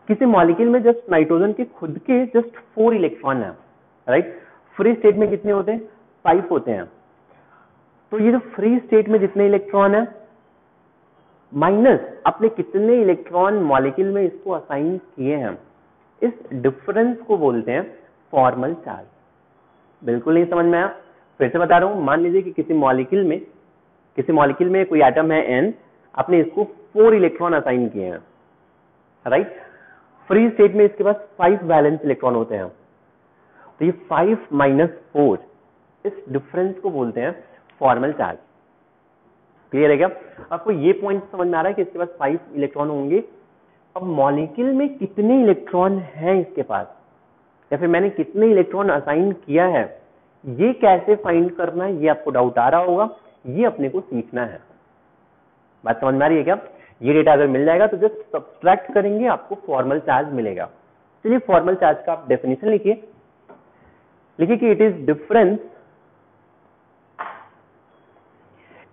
किसी मॉलिक्यूल में जस्ट नाइट्रोजन के खुद के जस्ट फोर इलेक्ट्रॉन है राइट फ्री स्टेट में कितने होते हैं? फाइव होते हैं। तो ये जो फ्री स्टेट में जितने इलेक्ट्रॉन है माइनस अपने कितने इलेक्ट्रॉन मॉलिक्यूल में इसको असाइन किए हैं। इस डिफरेंस को बोलते हैं फॉर्मल चार्ज बिल्कुल नहीं समझ में आया? फिर से बता रहा हूँ, मान लीजिए कि किसी मॉलिक्यूल में, किसी मॉलिक्यूल में कोई एटम है एन आपने इसको फोर इलेक्ट्रॉन असाइन किए हैं। राइट फ्री स्टेट में इसके पास फाइव बैलेंस इलेक्ट्रॉन होते हैं। तो ये फाइव माइनस फोर इस डिफरेंस को बोलते हैं फॉर्मल चार्ज क्लियर है क्या? आपको ये पॉइंट समझ में आ रहा है कि इसके पास फाइव इलेक्ट्रॉन होंगे। अब मॉलिक्यूल में कितने इलेक्ट्रॉन हैं इसके पास? या फिर मैंने कितने इलेक्ट्रॉन असाइन किया है? ये कैसे फाइंड करना है? ये आपको डाउट आ रहा होगा। ये अपने को सीखना है। बात समझ में आ रही है क्या? ये डेटा अगर मिल जाएगा तो जस्ट सब्सट्रैक्ट करेंगे, आपको फॉर्मल चार्ज मिलेगा। चलिए फॉर्मल चार्ज का आप डेफिनेशन लिखिए। लिखिए कि it is difference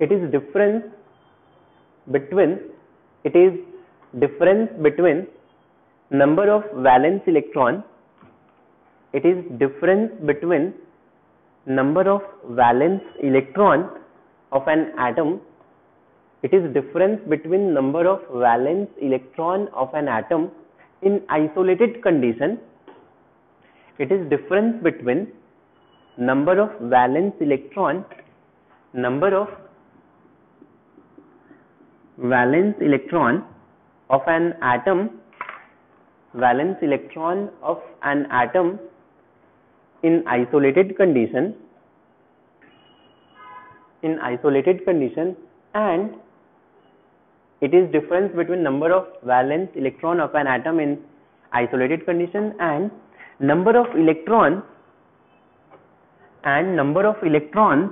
it is difference between it is difference between number of valence electron it is difference between number of valence electron of an atom it is difference between number of valence electron of an atom in isolated condition it is difference between number of valence electron number of valence electron of an atom valence electron of an atom in isolated condition in isolated condition and it is difference between number of valence electron of an atom in isolated condition and number of electrons and number of electrons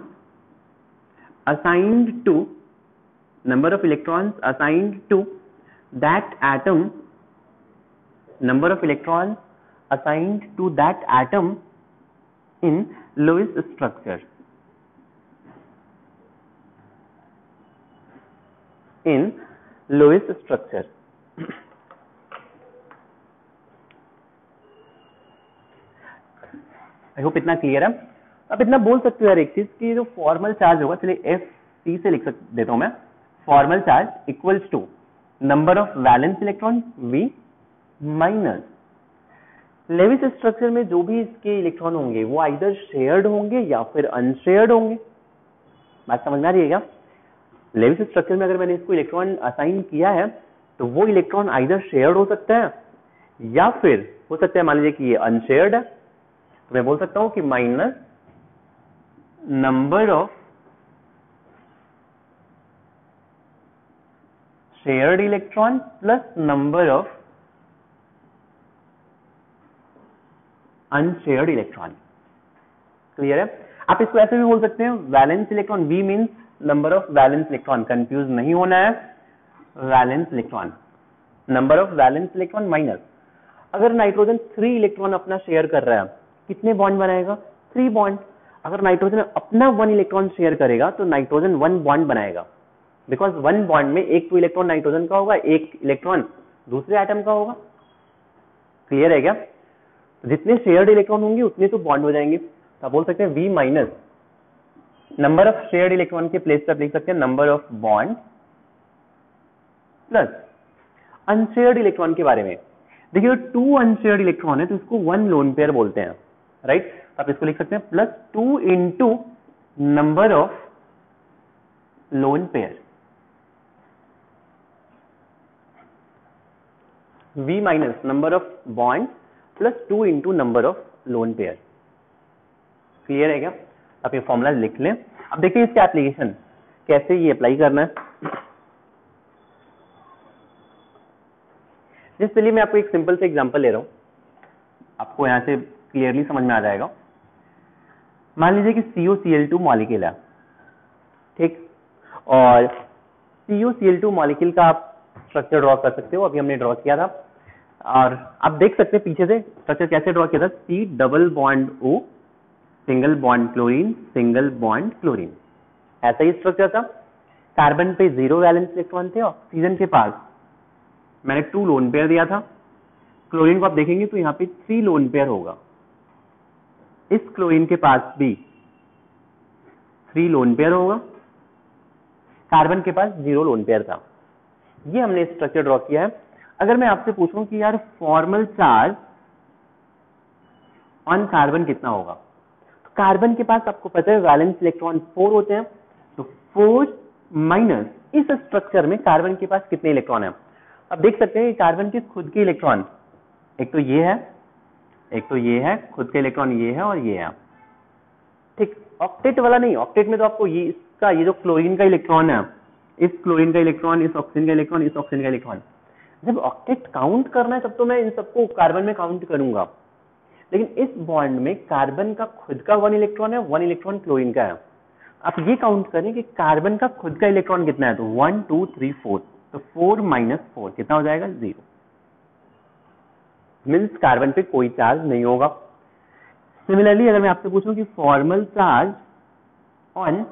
assigned to number of electrons assigned to that atom number of electrons assigned to that atom in Lewis structure in Lewis structure I hope इतना clear है अब इतना बोल सकते हो यार एक चीज़ कि जो फॉर्मल चार्ज होगा चलिए एफ़ सी से लिख सक देता हूँ मैं formal charge equals to number of valence electron V minus. Lewis structure में जो भी इसके इलेक्ट्रॉन होंगे, वो आइदर शेयर्ड होंगे या फिर अनशेयर्ड होंगे। बात समझ में आ रही है क्या? लेविस स्ट्रक्चर में अगर मैंने इसको इलेक्ट्रॉन असाइन किया है तो वो इलेक्ट्रॉन आइदर शेयर्ड हो सकते हैं या फिर हो सकता है, मान लीजिए कि ये अनशेयर्ड है तो मैं बोल सकता हूँ कि minus number of shared electron plus number of unshared electron clear है? आप इसको ऐसे भी बोल सकते हैं valence electron V means number of valence electron confuse नहीं होना है। Valence electron number of valence electron minus अगर नाइट्रोजन थ्री इलेक्ट्रॉन अपना शेयर कर रहा है, कितने बॉन्ड बनाएगा? थ्री बॉन्ड अगर नाइट्रोजन अपना वन इलेक्ट्रॉन शेयर करेगा तो नाइट्रोजन वन बॉन्ड बनाएगा। बिकॉज़ वन बॉन्ड में एक टू इलेक्ट्रॉन नाइट्रोजन का होगा, एक इलेक्ट्रॉन दूसरे आइटम का होगा। क्लियर है क्या? जितने शेयर्ड इलेक्ट्रॉन होंगे, उतने तो बॉन्ड हो जाएँगे। तो आप बोल सकते हैं V minus number of shared electron के प्लेस पर लिख सकते हैं number of bond plus unshared electron के बारे में। देखिए टू अनशेयर्ड इलेक्ट्रॉन है तो इसको वन लोन पेयर बोलते हैं राइट आप इसको लिख सकते हैं plus two into number of lone pair V minus number of bonds plus 2 into number of lone pair. Clear है क्या? आप ये फॉर्मूला लिख लें। अब देखिए इसके एप्लीकेशन कैसे ये अप्लाई करना है। जिसके लिए मैं आपको एक सिंपल से एग्जांपल ले रहा हूँ। आपको यहाँ से क्लियरली समझ में आ जाएगा। मान लीजिए कि COCl2 मॉलिक्यूल है। ठीक? और COCl2 मॉलिक्यूल का आप स्ट्रक्चर ड्रॉ कर सकते हो। अभी हमने ड्रॉ किया था। और आप देख सकते हैं पीछे से स्ट्रक्चर कैसे ड्रॉ किया था? C double bond O single bond chlorine single bond chlorine ऐसा ही स्ट्रक्चर था। कार्बन पे ज़ीरो वैलेंस इलेक्ट्रॉन थे ऑक्सीजन के पास मैंने टू लोन पेयर दिया था। क्लोरीन को आप देखेंगे तो यहाँ पे थ्री लोन पेयर होगा। इस क्लोरीन के पास भी थ्री लोन पेयर होगा। कार्बन के पास ज़ीरो लोन पेयर था। ये हमने स्ट्रक्चर ड्रॉ किया है। अगर मैं आपसे पूछूँ कि यार फॉर्मल चार्ज ऑन कार्बन कितना होगा? तो कार्बन के पास आपको पता है वैलेंस इलेक्ट्रॉन फोर होते हैं। तो फोर माइनस इस स्ट्रक्चर में कार्बन के पास कितने इलेक्ट्रॉन है? अब देख सकते हैं कार्बन के खुद के इलेक्ट्रॉन एक तो ये है, एक तो ये है, खुद के इलेक्ट्रॉन ये है और ये है। ठीक ऑक्टेट वाला नहीं ऑक्टेट में तो आपको ये, इसका, ये जो क्लोरीन का इलेक्ट्रॉन है, इस क्लोरीन का इलेक्ट्रॉन इस ऑक्सीजन का इलेक्ट्रॉन इस ऑक्सीजन का इलेक्ट्रॉन जब ऑक्टेट काउंट करना है, तब तो मैं इन सबको कार्बन में काउंट करूँगा। लेकिन इस बॉन्ड में कार्बन का खुद का वन इलेक्ट्रॉन है वन इलेक्ट्रॉन क्लोरीन का है। आप ये काउंट करें कि कार्बन का खुद का इलेक्ट्रॉन कितना है तो वन टू थ्री फोर तो फोर माइनस फोर कितना हो जाएगा? ज़ीरो मीन्स कार्बन पे कोई चार्ज नहीं होगा। सिमिलरली अगर मैं आपसे पूछूँ कि फॉर्मल चार्ज ऑन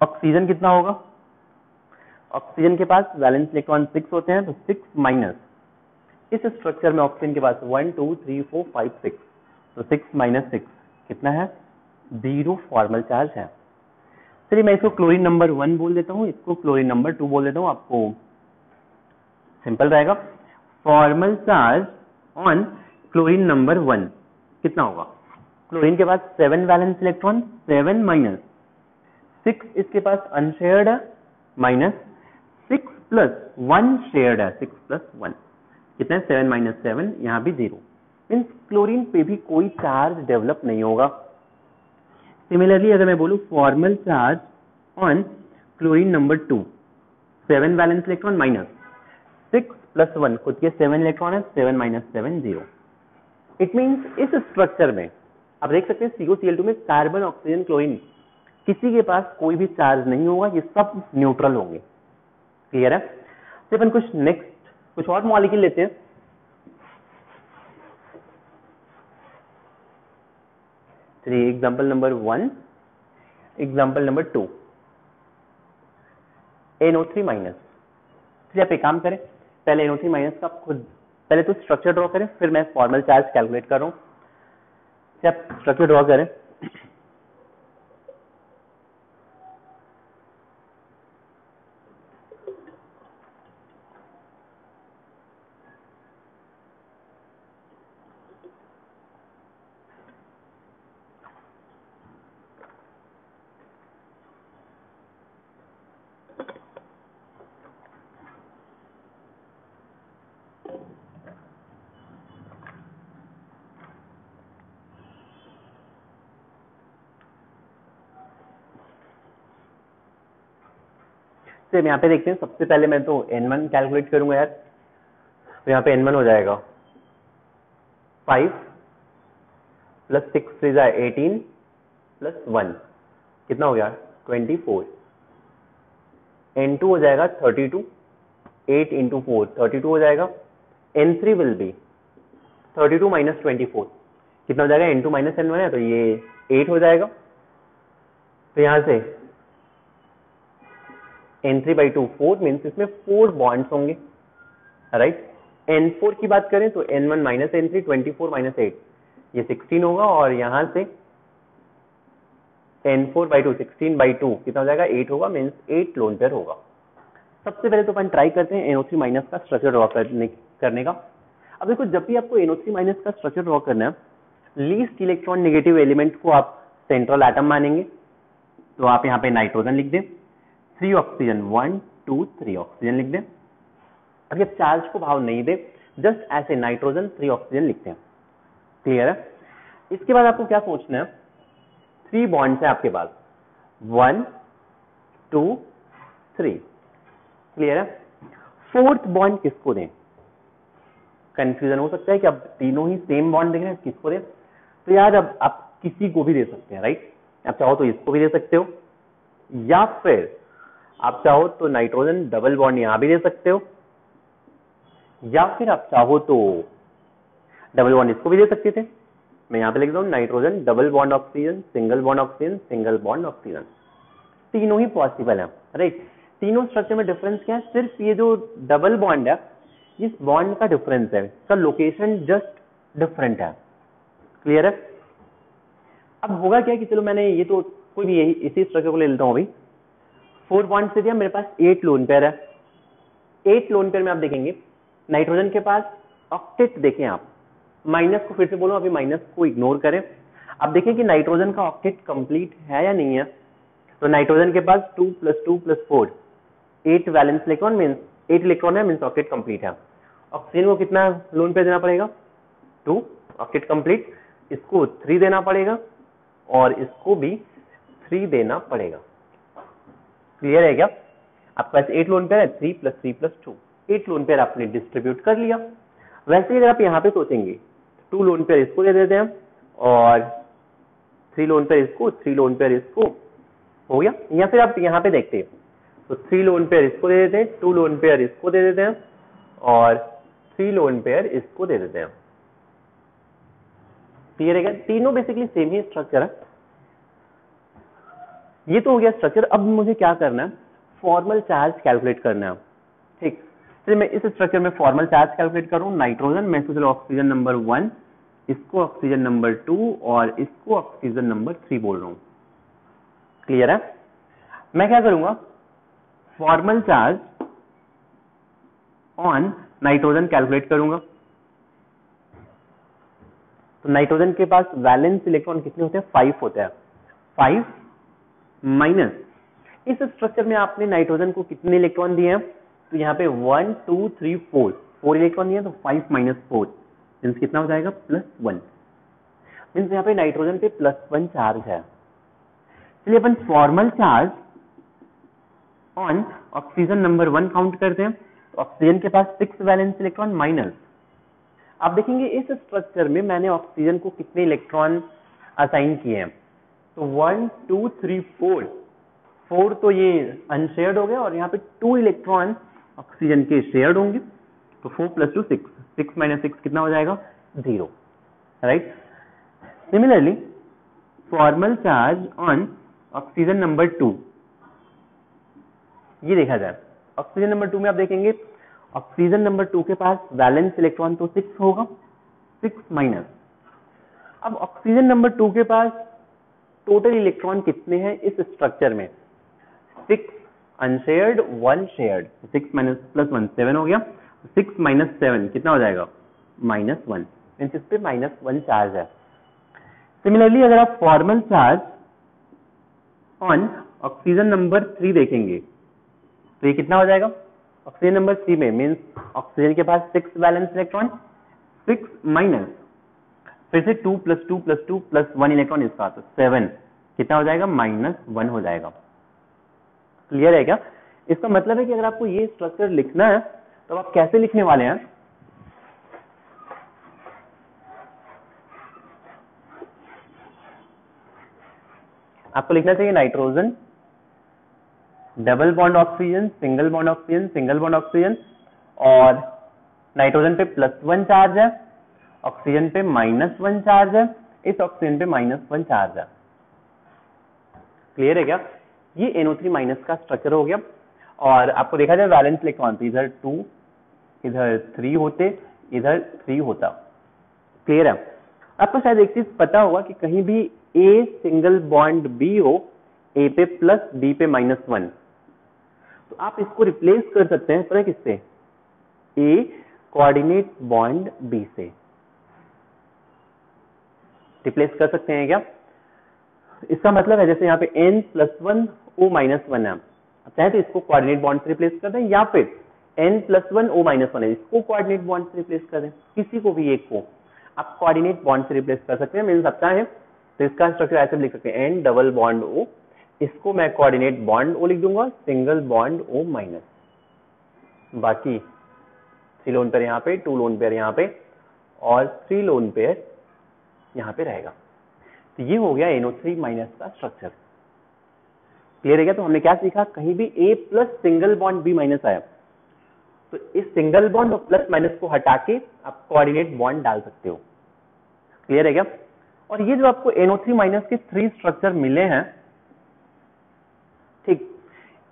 ऑक्सीजन कितना होगा? ऑक्सीजन के पास वैलेंस इलेक्ट्रॉन सिक्स होते हैं तो सिक्स माइनस इस स्ट्रक्चर में ऑक्सीजन के पास one two three four five six तो सिक्स माइनस सिक्स कितना है? ज़ीरो फॉर्मल चार्ज है। चलिए, मैं इसको क्लोरीन नंबर वन बोल देता हूँ, इसको क्लोरीन नंबर टू बोल देता हूँ, आपको सिंपल रहेगा। Formal charge on chlorine number one कितना होगा? क्लोरीन के पास seven valence electron seven minus six इसके पास unshared minus six plus one shared है, सिक्स प्लस वन। कितना? सेवन माइनस सेवन, यहाँ भी ज़ीरो। मीन्स क्लोरीन पे भी कोई चार्ज डेवलप नहीं होगा। सिमिलरली अगर मैं बोलूँ formal charge on chlorine number two. Seven valence electron minus six plus one, खुद के सेवन इलेक्ट्रॉन है, seven minus seven zero. It means इस स्ट्रक्चर में, आप देख सकते हैं सीओ सीएल टू में कार्बन ऑक्सीजन क्लोरीन किसी के पास कोई भी चार्ज नहीं होगा, ये सब न्यूट्रल होंगे। क्लियर है। तो अपन कुछ नेक्स्ट कुछ और मॉलिक्यूल लेते हैं। चलिए example number one example number two NO three minus चलिए, आप एक काम करें, पहले एनओ थ्री माइनस का खुद, पहले तो स्ट्रक्चर ड्रॉ करें, फिर मैं फॉर्मल चार्ज कैलकुलेट कर रहा हूँ। आप स्ट्रक्चर ड्रॉ करें। से यहाँ पे देखते हैं, सबसे पहले मैं तो एन वन कैलकुलेट करूँगा यार। तो यहाँ पे N1 हो जाएगा। फाइव प्लस सिक्स थ्री जा एटीन प्लस वन कितना हो गया? ट्वेंटी फोर एन टू हो जाएगा thirty two eight into four thirty two हो जाएगा। N three will be thirty two minus twenty four कितना हो जाएगा? N two minus N one है तो ये एट हो जाएगा। तो यहाँ से N three by two four means इसमें फोर बॉन्ड्स होंगे राइट एन फोर की बात करें तो N one minus N three twenty four minus eight ये सिक्सटीन होगा और यहाँ से N four by two sixteen by two कितना हो जाएगा? एट होगा मीन्स एट लोन पेयर होगा। सबसे पहले तो अपन ट्राई करते हैं एनओ थ्री माइनस का स्ट्रक्चर ड्रॉ करने करने का। अब देखो, जब भी आपको एनओ थ्री माइनस का स्ट्रक्चर ड्रॉ करना है लीस्ट इलेक्ट्रॉन नेगेटिव एलिमेंट को आप सेंट्रल एटम मानेंगे। तो आप यहाँ पे नाइट्रोजन लिख दें। Three oxygen one two three oxygen लिख दें। अब ये चार्ज को भाव नहीं दे जस्ट ऐसे नाइट्रोजन थ्री ऑक्सीजन लिखते हैं। क्लियर है? इसके बाद आपको क्या सोचना है? थ्री बॉन्ड्स है आपके पास। वन टू थ्री क्लियर है? फोर्थ बॉन्ड किसको दें? कंफ्यूजन हो सकता है कि अब तीनों ही सेम बॉन्ड देख रहे हैं, किसको दें? तो यार अब आप किसी को भी दे सकते हैं राइट आप चाहो तो इसको भी दे सकते हो। या फिर आप चाहो तो नाइट्रोजन डबल बॉन्ड यहाँ भी दे सकते हो, या फिर आप चाहो तो डबल बॉन्ड इसको भी दे सकते थे। मैं यहाँ पे लिख हूँ, nitrogen, double bond oxygen, single bond oxygen, single bond oxygen. तीनों ही पॉसिबल है, राइट? तीनों स्ट्रक्चर में डिफरेंस क्या है? सिर्फ़ ये जो डबल बॉन्ड है, इस बॉन्ड का डिफरेंस है। इसका लोकेशन जस्ट डिफरेंट है। क्लियर है? अब होगा क्या कि चलो मैंने ये तो कोई भी यही, इसी स्ट्रक्चर को ले लेता हूँ अभी। फोर पॉइंट से दिया मेरे पास एट लोन पेयर है। एट लोन पेयर में आप देखेंगे नाइट्रोजन के पास ऑक्टेट देखें आप। माइनस को फिर से बोलो, अभी माइनस को इग्नोर करें। अब देखें कि नाइट्रोजन का ऑक्टेट कंप्लीट है या नहीं है। तो नाइट्रोजन के पास two plus two plus four eight valence electron means eight electron है मीन्स ऑक्टेट कंप्लीट है। ऑक्सीजन को कितना लोन पे देना पड़ेगा? टू ऑक्टेट कंप्लीट इसको थ्री देना पड़ेगा और इसको भी थ्री देना पड़ेगा। क्लियर है क्या? आपके पास एट लोन पेयर है three plus three plus two eight lone pair आपने डिस्ट्रीब्यूट कर लिया। वैसे ही अगर आप यहाँ पे सोचेंगे टू लोन पेयर इसको दे देते हैं और थ्री लोन पेयर इसको थ्री लोन पेयर इसको, हो गया? या फिर आप यहाँ पे देखते हैं तो थ्री लोन पेयर इसको दे देते हैं टू लोन पेयर इसको दे देते हैं और थ्री लोन पेयर इसको दे देते हैं। क्लियर है क्या? तीनों बेसिकली सेम ही स्ट्रक्चर है। ये तो हो गया स्ट्रक्चर अब मुझे क्या करना है? फॉर्मल चार्ज कैलकुलेट करना है। ठीक। चलिए मैं इस स्ट्रक्चर में फॉर्मल चार्ज कैलकुलेट करूँ। नाइट्रोजन मैं चलो ऑक्सीजन नंबर वन इसको ऑक्सीजन नंबर टू और इसको ऑक्सीजन नंबर थ्री बोल रहा हूँ। क्लियर है? मैं क्या करूँगा? Formal charge on nitrogen calculate करूँगा। तो नाइट्रोजन के पास वैलेंस इलेक्ट्रॉन कितने होते हैं? फाइव होते हैं। Five minus. इस स्ट्रक्चर में आपने नाइट्रोजन को कितने इलेक्ट्रॉन दिए हैं? तो यहाँ पे one two three four four electron दिए तो फाइव माइनस फोर मीन्स कितना हो जाएगा? प्लस वन मीन्स यहाँ पे नाइट्रोजन पे प्लस वन चार्ज है। चलिए अपन formal charge on oxygen number one count करते हैं। ऑक्सीजन के पास सिक्स वैलेंस इलेक्ट्रॉन माइनस आप देखेंगे इस स्ट्रक्चर में मैंने ऑक्सीजन को कितने इलेक्ट्रॉन असाइन किए हैं। तो one two three four four तो ये अनशेयर्ड हो गया और यहाँ पे टू इलेक्ट्रॉन ऑक्सीजन के शेयर्ड होंगे। तो four plus two six six minus six कितना हो जाएगा? Zero right similarly formal charge on oxygen number two ये देखा जाए। ऑक्सीजन नंबर टू में आप देखेंगे ऑक्सीजन नंबर टू के पास वैलेंस इलेक्ट्रॉन तो सिक्स होगा। सिक्स माइनस अब ऑक्सीजन नंबर टू के पास टोटल इलेक्ट्रॉन कितने हैं इस स्ट्रक्चर में? Six unshared one shared six minus plus one seven हो गया। सिक्स माइनस सेवन कितना हो जाएगा? माइनस वन मीन्स इस पे माइनस वन चार्ज है। सिमिलरली अगर आप formal charge on oxygen number three देखेंगे तो ये कितना हो जाएगा? ऑक्सीजन नंबर थ्री में मीन्स ऑक्सीजन के पास six valence electron six minus फिर से two plus two plus two plus one electron इसका तो सेवन कितना हो जाएगा? माइनस वन हो जाएगा। क्लियर है क्या? इसका मतलब है कि अगर आपको ये स्ट्रक्चर लिखना है तो आप कैसे लिखने वाले हैं? आपको लिखना चाहिए nitrogen double bond oxygen single bond oxygen single bond oxygen और नाइट्रोजन पे प्लस वन चार्ज है। ऑक्सीजन पे माइनस वन चार्ज है, इस ऑक्सीजन पे माइनस वन चार्ज है। क्लियर है क्या? ये NO3 माइनस का स्ट्रक्चर हो गया। और आपको देखा जाए वैलेंस इलेक्ट्रॉन तो इधर टू इधर थ्री होते, इधर थ्री होता। क्लियर है? आपको शायद एक चीज़ पता होगा कि कहीं भी ए सिंगल बॉन्ड बी हो ए पे प्लस बी पे माइनस वन तो आप इसको रिप्लेस कर सकते हैं, पता किससे? ए कोऑर्डिनेट बॉन्ड बी से। रिप्लेस कर सकते हैं क्या? इसका मतलब है जैसे यहाँ पे N plus one O minus one है। आप चाहे तो इसको कोऑर्डिनेट बॉन्ड से रिप्लेस कर दें या फिर N plus one O minus one है। इसको कोऑर्डिनेट बॉन्ड से रिप्लेस कर दें, किसी को भी एक को। आप कोऑर्डिनेट बॉन्ड से रिप्लेस कर सकते हैं मीन सकता है। तो इसका स्ट्रक्चर ऐसे लिख सकते हैं एन डबल बॉन्ड ओ इसको मैं कोऑर्डिनेट बॉन्ड ओ लिख दूँगा सिंगल बॉन्ड ओ माइनस बाकी थ्री लोन पेयर यहाँ पे टू लोन पेयर यहाँ पे, और थ्री लोन पेयर यहाँ पे रहेगा। तो ये हो गया एनओ थ्री माइनस का स्ट्रक्चर क्लियर है क्या? तो हमने क्या सीखा? कहीं भी A plus single bond B minus आया। तो इस सिंगल बॉन्ड और प्लस माइनस को हटा के आप कोऑर्डिनेट बॉन्ड डाल सकते हो। क्लियर है क्या? और ये जो आपको एनओ थ्री माइनस के थ्री स्ट्रक्चर मिले हैं, ठीक,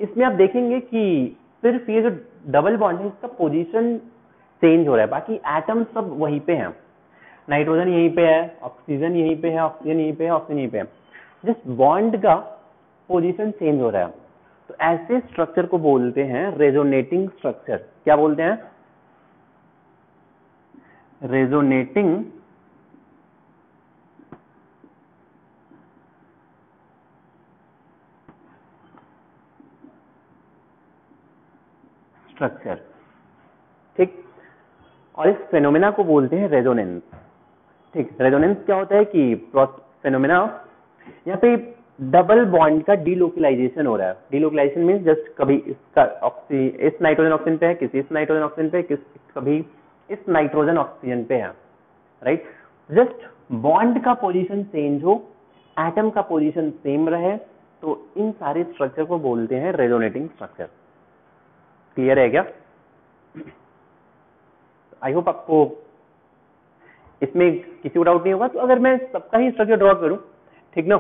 इसमें आप देखेंगे कि सिर्फ़ ये जो डबल बॉन्ड है इसका पोजीशन चेंज हो रहा है, बाकी एटम सब वहीं पे हैं। नाइट्रोजन यहीं पे है, ऑक्सीजन यहीं पे है, ऑक्सीजन यहीं पे है, ऑक्सीजन यहीं पे है। जिस बॉन्ड का पोजीशन चेंज हो रहा है तो ऐसे स्ट्रक्चर को बोलते हैं रेजोनेटिंग स्ट्रक्चर क्या बोलते हैं? रेजोनेटिंग स्ट्रक्चर ठीक? और इस फेनोमेना को बोलते हैं रेजोनेंस ठीक रेजोनेंस क्या होता है कि फेनोमेना यहाँ पे डबल बॉन्ड का डीलोकलाइजेशन हो रहा है। डीलोकलाइजेशन मीन जस्ट कभी इसका ऑक्सी इस नाइट्रोजन ऑक्सीजन पे है, किसी इस नाइट्रोजन ऑक्सीजन पे, किस कभी इस नाइट्रोजन ऑक्सीजन पे है राइट जस्ट बॉन्ड का पोजीशन चेंज हो एटम का पोजीशन सेम रहे तो इन सारे स्ट्रक्चर को बोलते हैं रेजोनेटिंग स्ट्रक्चर क्लियर है क्या? आई होप आपको इसमें किसी को डाउट नहीं होगा तो अगर मैं सबका ही स्ट्रक्चर ड्रॉ करूँ, ठीक ना?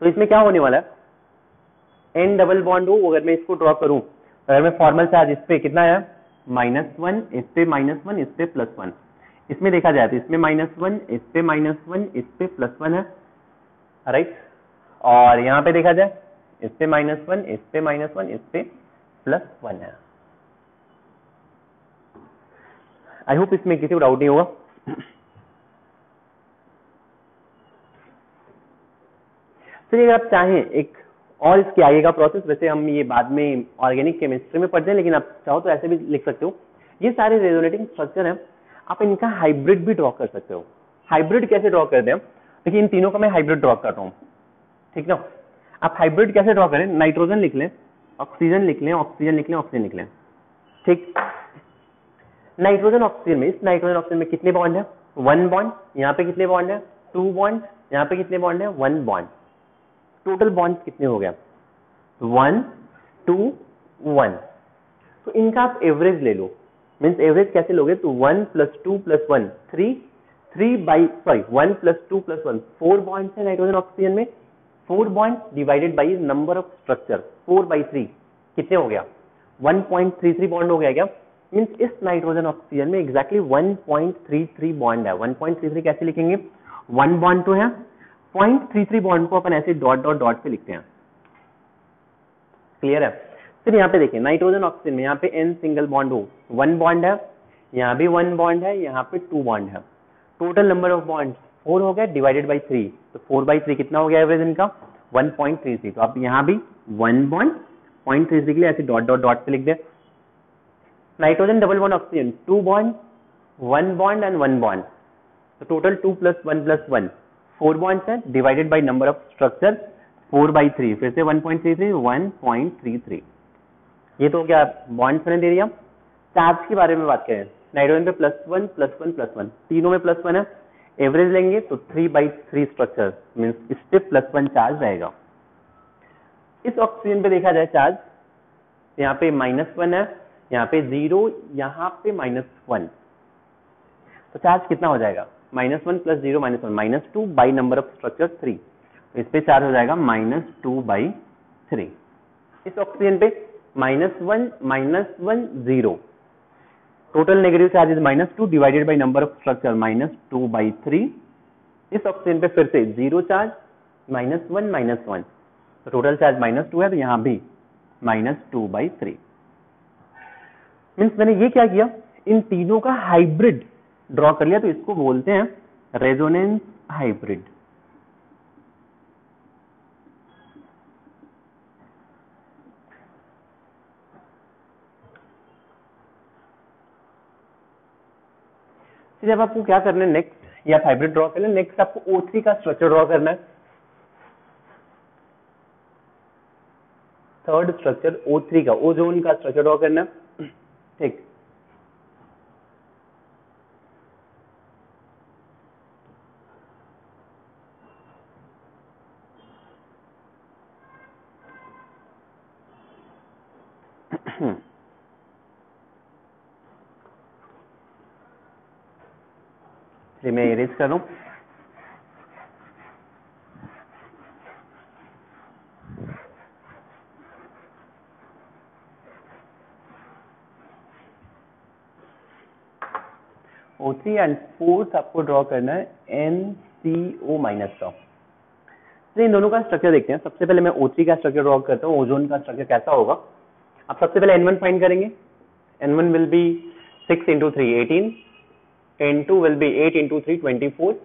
तो इसमें क्या होने वाला है? एन डबल बॉन्ड हो, अगर मैं इसको ड्रॉ करूँ, अगर मैं फॉर्मल चार्ज इस पे कितना है? माइनस वन इस पे माइनस वन इस पे प्लस वन इसमें देखा जाए तो इसमें माइनस वन इस पे माइनस वन इस पे प्लस वन है। राइट और यहाँ पे देखा जाए, इस पे माइनस वन इस पे माइनस वन इस पे प्लस वन है। आई होप इसमें किसी को डाउट नहीं होगा। चलिए अगर आप चाहें एक और इसके आगे का प्रोसेस वैसे हम ये बाद में ऑर्गेनिक केमिस्ट्री में पढ़ते हैं, लेकिन आप चाहो तो ऐसे भी लिख सकते हो। ये सारे रेजोनेटिंग स्ट्रक्चर हैं। आप इनका हाइब्रिड भी ड्रॉ कर सकते हो। हाइब्रिड कैसे ड्रॉ करते हैं? देखिए, इन तीनों का मैं हाइब्रिड ड्रॉ कर रहा हूँ। ठीक ना? आप हाइब्रिड कैसे ड्रॉ करें? नाइट्रोजन लिख लें ऑक्सीजन लिख लें ऑक्सीजन लिख लें ऑक्सीजन लिख लें। ठीक? नाइट्रोजन ऑक्सीजन में, इस नाइट्रोजन ऑक्सीजन में कितने बॉन्ड है? वन बॉन्ड यहाँ पे कितने बॉन्ड है? टू बॉन्ड यहाँ पे कितने बॉन्ड है? वन बॉन्ड टोटल बॉन्ड कितने हो गया वन टू वन तो इनका आप एवरेज ले लो। मीन्स एवरेज कैसे लोगे? तो one plus two plus one three three by sorry one plus two plus one four bond है नाइट्रोजन ऑक्सीजन में। Four bond divided by number of structure four by three कितने हो गया? One point three three bond हो गया क्या? Means इस nitrogen oxygen में exactly one point three three bond है। वन पॉइंट थ्री थ्री कैसे लिखेंगे? वन बॉन्ड तो है। पॉइंट थ्री थ्री बॉन्ड को अपन ऐसे डॉट डॉट डॉट पे लिखते हैं। क्लियर है? फिर यहाँ पे देखिए नाइट्रोजन ऑक्सीजन में यहाँ पे एन सिंगल बॉन्ड हो। वन बॉन्ड है, यहाँ भी वन बॉन्ड है, यहाँ पे टू बॉन्ड है। Total number of bond four हो गया डिवाइडेड बाई थ्री तो फोर बाई थ्री कितना हो गया एवरेज इनका? वन पॉइंट थ्री थ्री तो आप यहाँ भी one bond point three three के लिए ऐसे डॉट डॉट डॉट पे लिख दे। Nitrogen double bond oxygen two bond one bond and one bond तो total two plus one plus one four bonds है divided by number of structure four by three फिर से one point three three one point three three ये तो क्या bonds मैंने दे दिया। Charge के बारे में बात करें। नाइट्रोजन पे plus one plus one plus one तीनों में प्लस वन है। एवरेज लेंगे तो three by three structure mean इस पे प्लस वन चार्ज रहेगा। इस ऑक्सीजन पे देखा जाए चार्ज यहाँ पे माइनस वन है। यहाँ पे ज़ीरो यहाँ पे माइनस वन तो चार्ज कितना हो जाएगा? Minus one plus zero minus one minus two by number of structure three इस पे चार्ज हो जाएगा माइनस टू बाई थ्री इस ऑक्सीजन पे minus one minus one zero total negative charge is minus two divided by number of structure minus two by three इस oxygen पे फिर से zero charge minus one minus one तो total charge minus two है तो यहाँ भी minus two by three means मैंने ये क्या किया? इन तीनों का हाइब्रिड ड्रॉ कर लिया तो इसको बोलते हैं रेजोनेंस हाइब्रिड जब आपको क्या करना है नेक्स्ट या हाइब्रिड ड्रॉ करना है नेक्स्ट आपको O3 का स्ट्रक्चर ड्रॉ करना है। थर्ड स्ट्रक्चर O3 का ओजोन का स्ट्रक्चर ड्रॉ करना है। चलिए मैं इरेज कर थ्री एंड फोर्थ आपको ड्रॉ करना है एन सी ओ माइनस का। चलिए इन दोनों का स्ट्रक्चर देखते हैं। सबसे पहले मैं ओ का स्ट्रक्चर ड्रॉ करता हूँ। ओजोन का स्ट्रक्चर कैसा होगा? आप सबसे पहले एन वन फाइंड करेंगे। N one will be six into three eighteen N two will be eight into three twenty four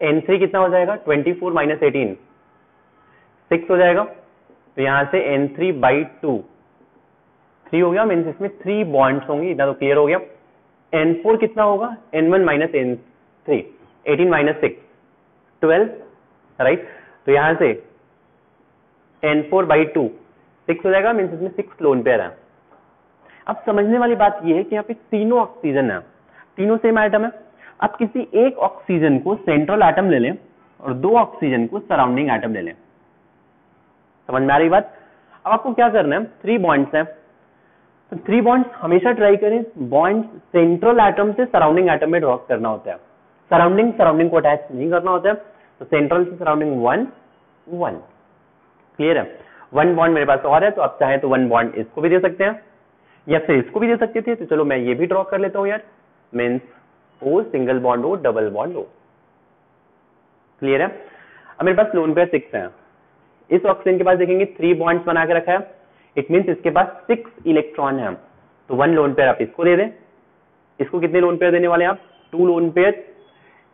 N three कितना हो जाएगा? Twenty four minus eighteen six हो जाएगा। तो यहाँ से N three by two three हो गया। मीन्स इसमें थ्री बॉन्ड्स होंगे। इतना तो क्लियर हो गया। एन फोर कितना होगा? N one minus N three eighteen minus six twelve right तो यहाँ से N four by two six हो जाएगा मीन्स इसमें सिक्स लोन पेयर है। अब समझने वाली बात यह है कि यहाँ पे तीनों ऑक्सीजन है। तीनों सेम आइटम है। अब किसी एक ऑक्सीजन को सेंट्रल आइटम ले लें और दो ऑक्सीजन को सराउंडिंग आइटम ले लें। समझ में आ रही बात? अब आपको क्या करना है? थ्री बॉन्ड्स है। तो थ्री बॉन्ड्स हमेशा ट्राई करें। बॉन्ड सेंट्रल एटम से सराउंडिंग एटम में ड्रॉप करना होता है। सराउंडिंग सराउंडिंग को अटैच नहीं करना होता है। तो सेंट्रल से सराउंडिंग वन वन क्लियर है? वन बॉन्ड मेरे पास और है तो आप चाहे तो वन बॉन्ड इसको भी दे सकते हैं। या फिर इसको भी दे सकते थे तो चलो मैं ये भी ड्रॉ कर लेता हूँ यार। Means O single bond O double bond O clear है? अब मेरे पास लोन पेयर सिक्स है। इस ऑक्सीजन के पास देखेंगे थ्री बॉन्ड्स बना के रखा है। इट मीन्स इसके पास सिक्स इलेक्ट्रॉन है तो वन लोन पेयर आप इसको दे दें। इसको कितने लोन पेयर देने वाले आप? टू लोन पेयर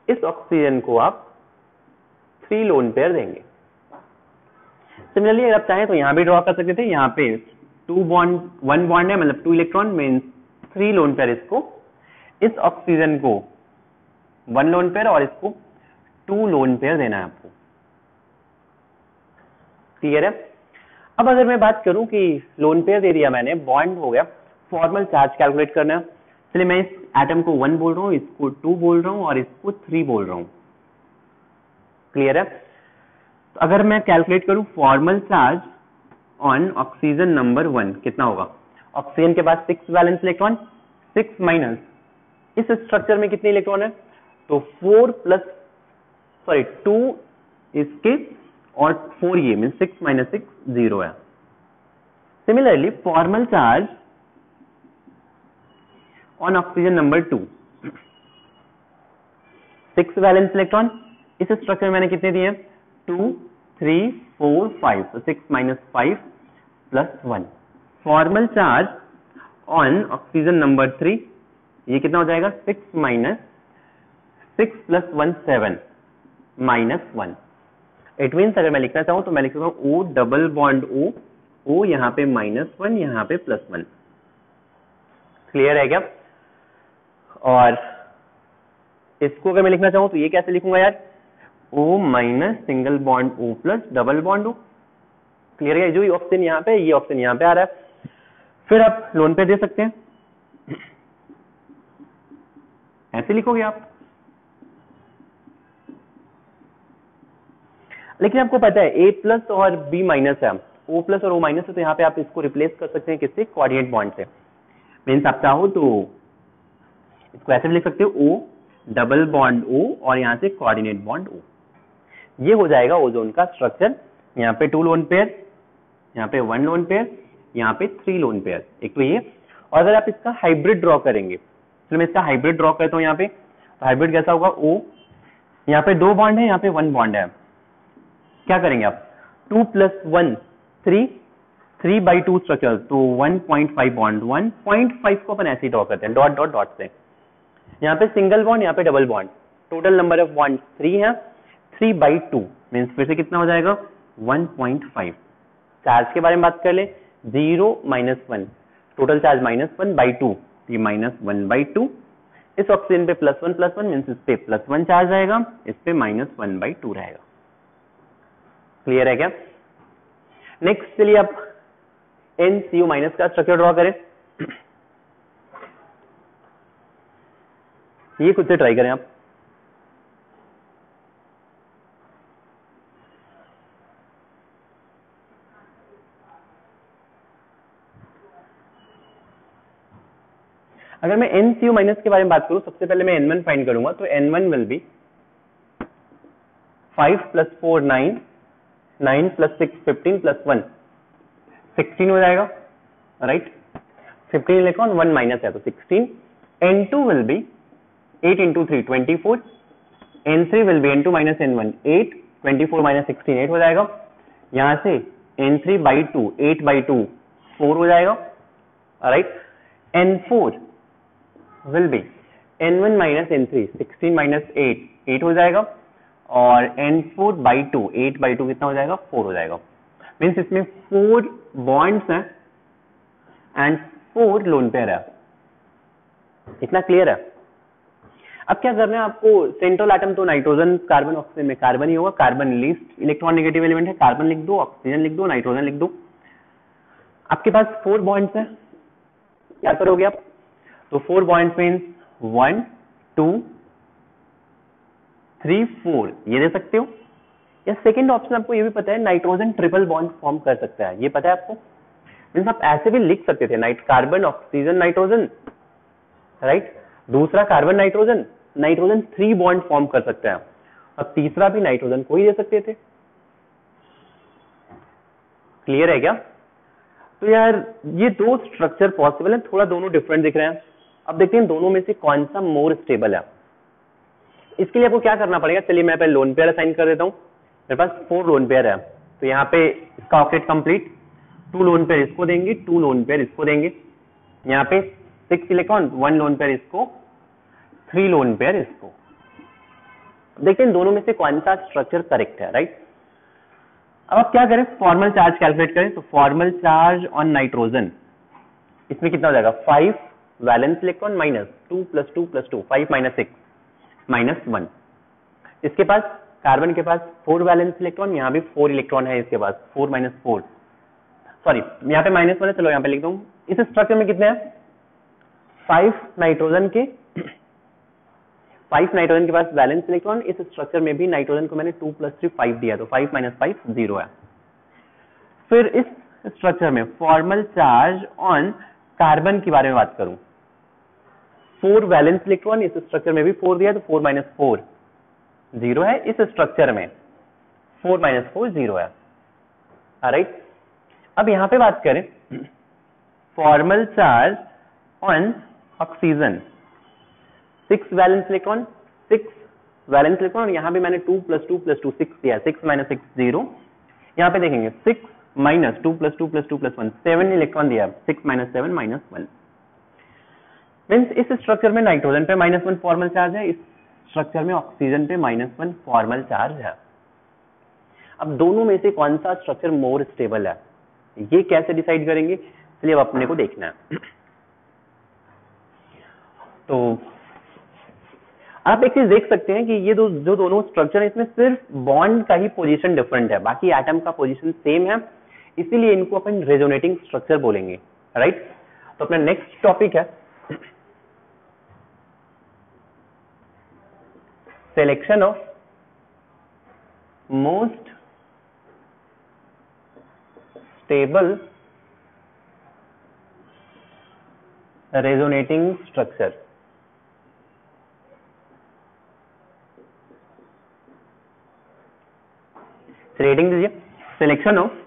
इस ऑक्सीजन को आप थ्री लोन पेयर देंगे। सिमिलरली अगर आप चाहें तो यहाँ भी ड्रॉ कर सकते थे। यहाँ पे टू बॉन्ड वन बॉन्ड है मतलब two electron means three lone pair इसको। इस ऑक्सीजन को वन लोन पेयर और इसको टू लोन पेयर देना है आपको। क्लियर है? अब अगर मैं बात करूँ कि लोन पेयर दे दिया मैंने बॉन्ड हो गया फॉर्मल चार्ज कैलकुलेट करना चलिए मैं इस एटम को वन बोल रहा हूँ, इसको टू बोल रहा हूँ और इसको थ्री बोल रहा हूँ। क्लियर है? तो अगर मैं कैलकुलेट करूँ formal charge on oxygen number one कितना होगा? ऑक्सीजन के बाद six valence electron six minus इस स्ट्रक्चर में कितने इलेक्ट्रॉन है? तो फोर प्लस सॉरी टू इसके और फोर ये mean six minus six zero है। Similarly formal charge on oxygen number two six valence electron इस स्ट्रक्चर में मैंने कितने दिए two three four five six minus five plus one formal charge on oxygen number three ये कितना हो जाएगा? Six minus six plus one seven minus one it mean अगर मैं लिखना चाहूँ तो मैं लिख सकता हूँ ओ डबल बॉन्ड ओ ओ यहाँ पे माइनस वन यहाँ पे प्लस वन क्लियर है क्या? और इसको अगर मैं लिखना चाहूँ तो ये कैसे लिखूँगा यार? O minus single bond O plus double bond O clear है? जो ऑप्शन यहाँ पे, ये ऑप्शन यहाँ पे आ रहा है. फिर आप लोन पे दे सकते हैं। ऐसे लिखोगे आप? लेकिन आपको पता है ए प्लस और बी माइनस है। ओ प्लस और ओ माइनस है तो यहाँ पे आप इसको रिप्लेस कर सकते हैं किससे? कोऑर्डिनेट बॉन्ड से। मीन्स आप चाहो तो इसको ऐसे भी लिख सकते हो ओ डबल बॉन्ड ओ और यहाँ से कोऑर्डिनेट बॉन्ड ओ ये हो जाएगा ओजोन का स्ट्रक्चर यहाँ पे टू लोन पेयर यहाँ पे वन लोन पेयर यहाँ पे थ्री लोन पेयर एक तो ये। और अगर आप इसका हाइब्रिड ड्रॉ करेंगे तो मैं इसका हाइब्रिड ड्रॉ करता हूँ यहाँ पे। तो हाइब्रिड कैसा होगा? ओ यहाँ पे दो बॉन्ड है, यहाँ पे वन बॉन्ड है। क्या करेंगे आप? Two plus one three three by two structure तो one point five bond one point five को अपन ऐसे ही ड्रॉ करते हैं डॉट डॉट डॉट से। यहाँ पे सिंगल बॉन्ड यहाँ पे double bond total number of bond three है थ्री बाई टू मीन्स फिर से कितना हो जाएगा? वन पॉइंट फाइव चार्ज के बारे में बात कर ले zero minus one total charge minus one by two minus one by two इस ऑक्सीजन पे plus one plus one means इस पे प्लस वन चार्ज आएगा, इस पे माइनस वन बाई टू रहेगा। क्लियर है क्या? नेक्स्ट चलिए आप एन सी माइनस का स्ट्रक्चर ड्रॉ करें। ये खुद से ट्राई करें आप। अगर मैं एन सी यू माइनस के बारे में बात करूँ, सबसे पहले मैं एन वन फाइंड करूँगा तो N one will be five plus four nine nine plus six, fifteen plus one. Sixteen हो जाएगा right fifteen electron one minus है तो sixteen. N two will be eight into three twenty four N three will be N two minus N one eight twenty four minus sixteen eight हो जाएगा। यहाँ से N three by two eight by two four हो जाएगा right N four will be N one minus N three sixteen minus eight eight हो जाएगा। और N four by two eight by two कितना हो जाएगा? फोर हो जाएगा. मीन्स इसमें फोर बॉन्ड्स हैं एंड फोर लोन पेयर है. इतना क्लियर है? अब क्या करना है आपको? सेंट्रल आइटम तो नाइट्रोजन कार्बन ऑक्सीजन में कार्बन ही होगा. Carbon least electron negative element है. कार्बन लिख दो ऑक्सीजन लिख दो नाइट्रोजन लिख दो. आपके पास फोर बॉन्ड्स हैं. क्या करोगे आप? तो four bonds means one two three four ये दे सकते हो? या सेकेंड ऑप्शन आपको ये भी पता है नाइट्रोजन ट्रिपल बॉन्ड फॉर्म कर सकता है। ये पता है आपको? मीन्स आप ऐसे भी लिख सकते थे नाइट कार्बन ऑक्सीजन नाइट्रोजन राइट दूसरा carbon nitrogen nitrogen three bond form कर सकता है अब तीसरा भी नाइट्रोजन को ही दे सकते थे। क्लियर है क्या? तो यार, ये दो स्ट्रक्चर पॉसिबल है, थोड़ा दोनों डिफरेंट दिख रहे हैं। अब देखते हैं दोनों में से कौन सा मोर स्टेबल है। इसके लिए आपको क्या करना पड़ेगा? चलिए मैं पहले लोन पेयर असाइन कर देता हूँ। मेरे पास फोर लोन पेयर है। तो यहाँ पे इसका octet complete two lone pair इसको देंगे टू लोन पेयर इसको देंगे। यहाँ पे six electron one lone pair इसको थ्री लोन पेयर इसको। देखते हैं दोनों में से कौन सा स्ट्रक्चर करेक्ट है राइट अब आप क्या करें? फॉर्मल चार्ज कैलकुलेट करें। तो फॉर्मल चार्ज ऑन नाइट्रोजन इसमें कितना हो जाएगा? Five valence electron minus two plus two plus two five minus six minus one इसके पास कार्बन के पास फोर वैलेंस इलेक्ट्रॉन यहाँ भी फोर इलेक्ट्रॉन है इसके पास फोर माइनस फोर सॉरी यहाँ पे माइनस वन है, चलो यहाँ पे लिख दू. इस स्ट्रक्चर में कितने हैं? फाइव नाइट्रोजन के फाइव नाइट्रोजन के पास वैलेंस इलेक्ट्रॉन इस स्ट्रक्चर में भी नाइट्रोजन को मैंने टू प्लस थ्री फाइव दिया तो फाइव माइनस फाइव ज़ीरो है. फिर इस स्ट्रक्चर में फॉर्मल चार्ज ऑन कार्बन के बारे में बात करूँ. फोर वैलेंस इलेक्ट्रॉन इस स्ट्रक्चर में भी फोर दिया तो फोर माइनस फोर ज़ीरो है, इस स्ट्रक्चर में। फोर माइनस फोर ज़ीरो है। राइट अब यहाँ पे बात करें। Formal charge on oxygen six valence electron six valence electron और यहाँ भी मैंने two plus two plus two six दिया सिक्स माइनस सिक्स ज़ीरो यहाँ पे देखेंगे six minus two plus two plus two plus one seven electron दिया six minus seven minus one means इस स्ट्रक्चर में नाइट्रोजन पे माइनस वन फॉर्मल चार्ज है, इस स्ट्रक्चर में ऑक्सीजन पे माइनस वन फॉर्मल चार्ज है। अब दोनों में से कौन सा स्ट्रक्चर मोर स्टेबल है? ये कैसे डिसाइड करेंगे? चलिए अब अपने को देखना है। तो आप एक चीज़ देख सकते हैं कि ये दो, जो दोनों स्ट्रक्चर है, इसमें सिर्फ़ बॉन्ड का ही पोजीशन डिफरेंट है। बाकी एटम का पोजीशन सेम है। इसीलिए इनको अपन रेजोनेटिंग स्ट्रक्चर बोलेंगे राइट तो अपना नेक्स्ट टॉपिक है। selection of most stable resonating structure rating दीजिए selection of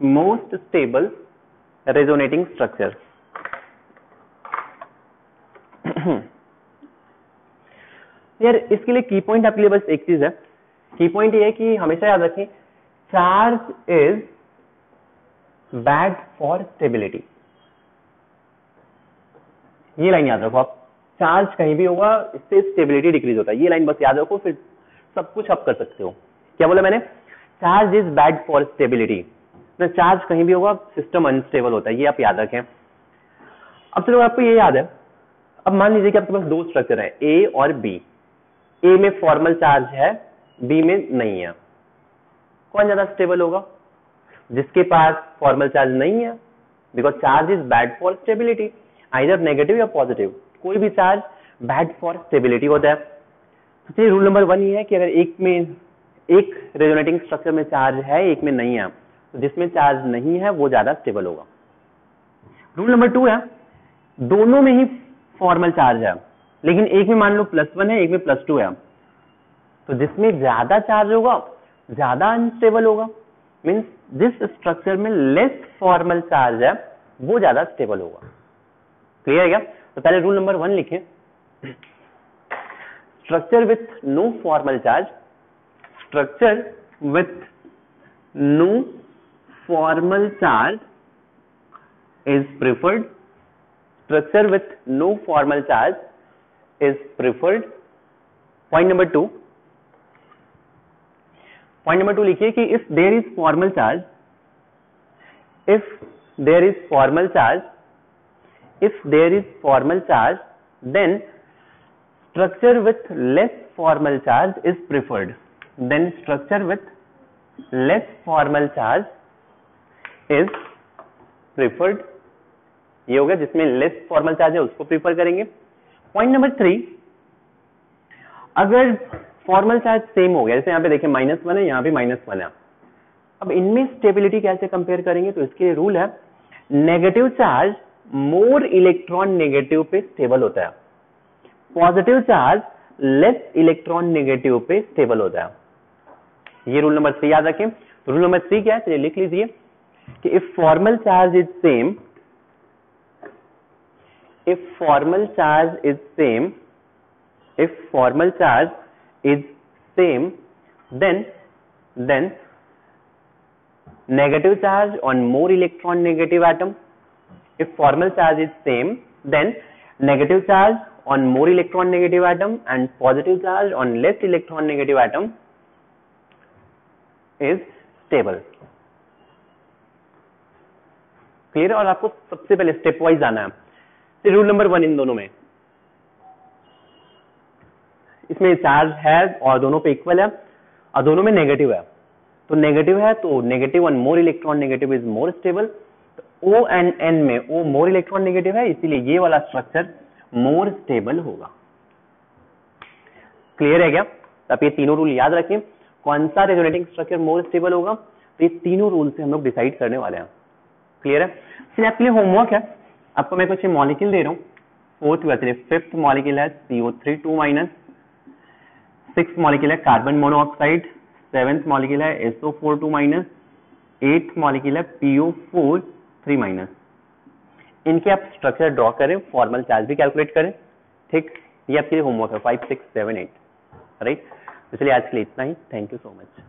most stable resonating structure यार, इसके लिए की पॉइंट आपके लिए बस एक चीज़ है। की पॉइंट ये है कि हमेशा याद रखें charge is bad for stability ये लाइन याद रखो आप। चार्ज कहीं भी होगा, इससे स्टेबिलिटी डिक्रीज होता है। ये लाइन बस याद रखो, फिर सब कुछ आप कर सकते हो। क्या बोला मैंने? Charge is bad for stability ना चार्ज कहीं भी होगा सिस्टम अनस्टेबल होता है। ये आप याद रखें। अब चलो आपको ये याद है। अब मान लीजिए कि आपके पास दो स्ट्रक्चर है ए और बी ए में फॉर्मल चार्ज है बी में नहीं है। कौन ज़्यादा स्टेबल होगा? जिसके पास फॉर्मल चार्ज नहीं है because charge is bad for stability either negative या पॉजिटिव कोई भी चार्ज बैड फॉर स्टेबिलिटी होता है। तो चलिए रूल नंबर वन ये है कि अगर एक में, एक रेजोनेटिंग स्ट्रक्चर में चार्ज है, एक में नहीं है तो जिसमें चार्ज नहीं है, वो ज़्यादा स्टेबल होगा। रूल नंबर टू है, दोनों में ही फॉर्मल चार्ज है। लेकिन एक में मान लो प्लस वन है, एक में प्लस टू है तो जिसमें ज़्यादा चार्ज होगा, ज़्यादा अनस्टेबल होगा। मीन्स जिस स्ट्रक्चर में लेस फॉर्मल चार्ज है, वो ज़्यादा स्टेबल होगा। क्लियर है क्या? तो पहले रूल नंबर वन लिखें। Structure with no formal charge structure with no formal charge is preferred. Structure with no formal charge is preferred point number 2 point number 2 लिखिए कि if there is formal charge if there is formal charge if there is formal charge then structure with less formal charge is preferred then structure with less formal charge is preferred ये हो गया जिसमें less formal charge है उसको prefer करेंगे point number three अगर formal charge same हो गया, जैसे यहाँ पे देखिए माइनस वन है, यहाँ पे माइनस वन है। अब इनमें स्टेबिलिटी कैसे कंपेयर करेंगे? तो इसके रूल है negative charge more electronegative पे स्टेबल होता है। Positive charge less electron negative पे स्टेबल होता है। ये रूल नंबर थ्री याद रखें। तो रूल नंबर थ्री क्या है? चलिए लिख लीजिए कि if formal charge is same if formal charge is same if formal charge is same then then negative charge on more electron negative atom. If formal charge is same, then negative charge on more electron negative atom and positive charge on less electron negative atom is stable. Clear और आपको सबसे पहले step wise आना है rule number one in दोनों में। इसमें charge है और दोनों पे इक्वल है और दोनों में नेगेटिव है। तो नेगेटिव है तो negative one more electronegative is more stable O N N में ओ मोर इलेक्ट्रॉन नेगेटिव है, इसीलिए ये वाला स्ट्रक्चर मोर स्टेबल होगा। क्लियर है क्या? आप ये तीनों रूल याद रखें कौन सा रेजोनेटिंग स्ट्रक्चर मोर स्टेबल होगा? तो ये तीनों रूल से हम लोग डिसाइड करने वाले हैं। क्लियर है? इसलिए आपके लिए होमवर्क है। आपको मैं कुछ मॉलिक्यूल दे रहा हूँ। फोर्थ चलिए फिफ्थ मॉलिक्यूल है CO three two minus six molecule है कार्बन मोनोऑक्साइड सेवेंथ मॉलिक्यूल है SO four two minus eighth molecule है पीओ फोर थ्री माइनस इनके आप स्ट्रक्चर ड्रॉ करें फॉर्मल चार्ज भी कैलकुलेट करें। ठीक? ये आपके लिए होमवर्क है five six seven eight right इसलिए आज के लिए इतना ही. Thank you so much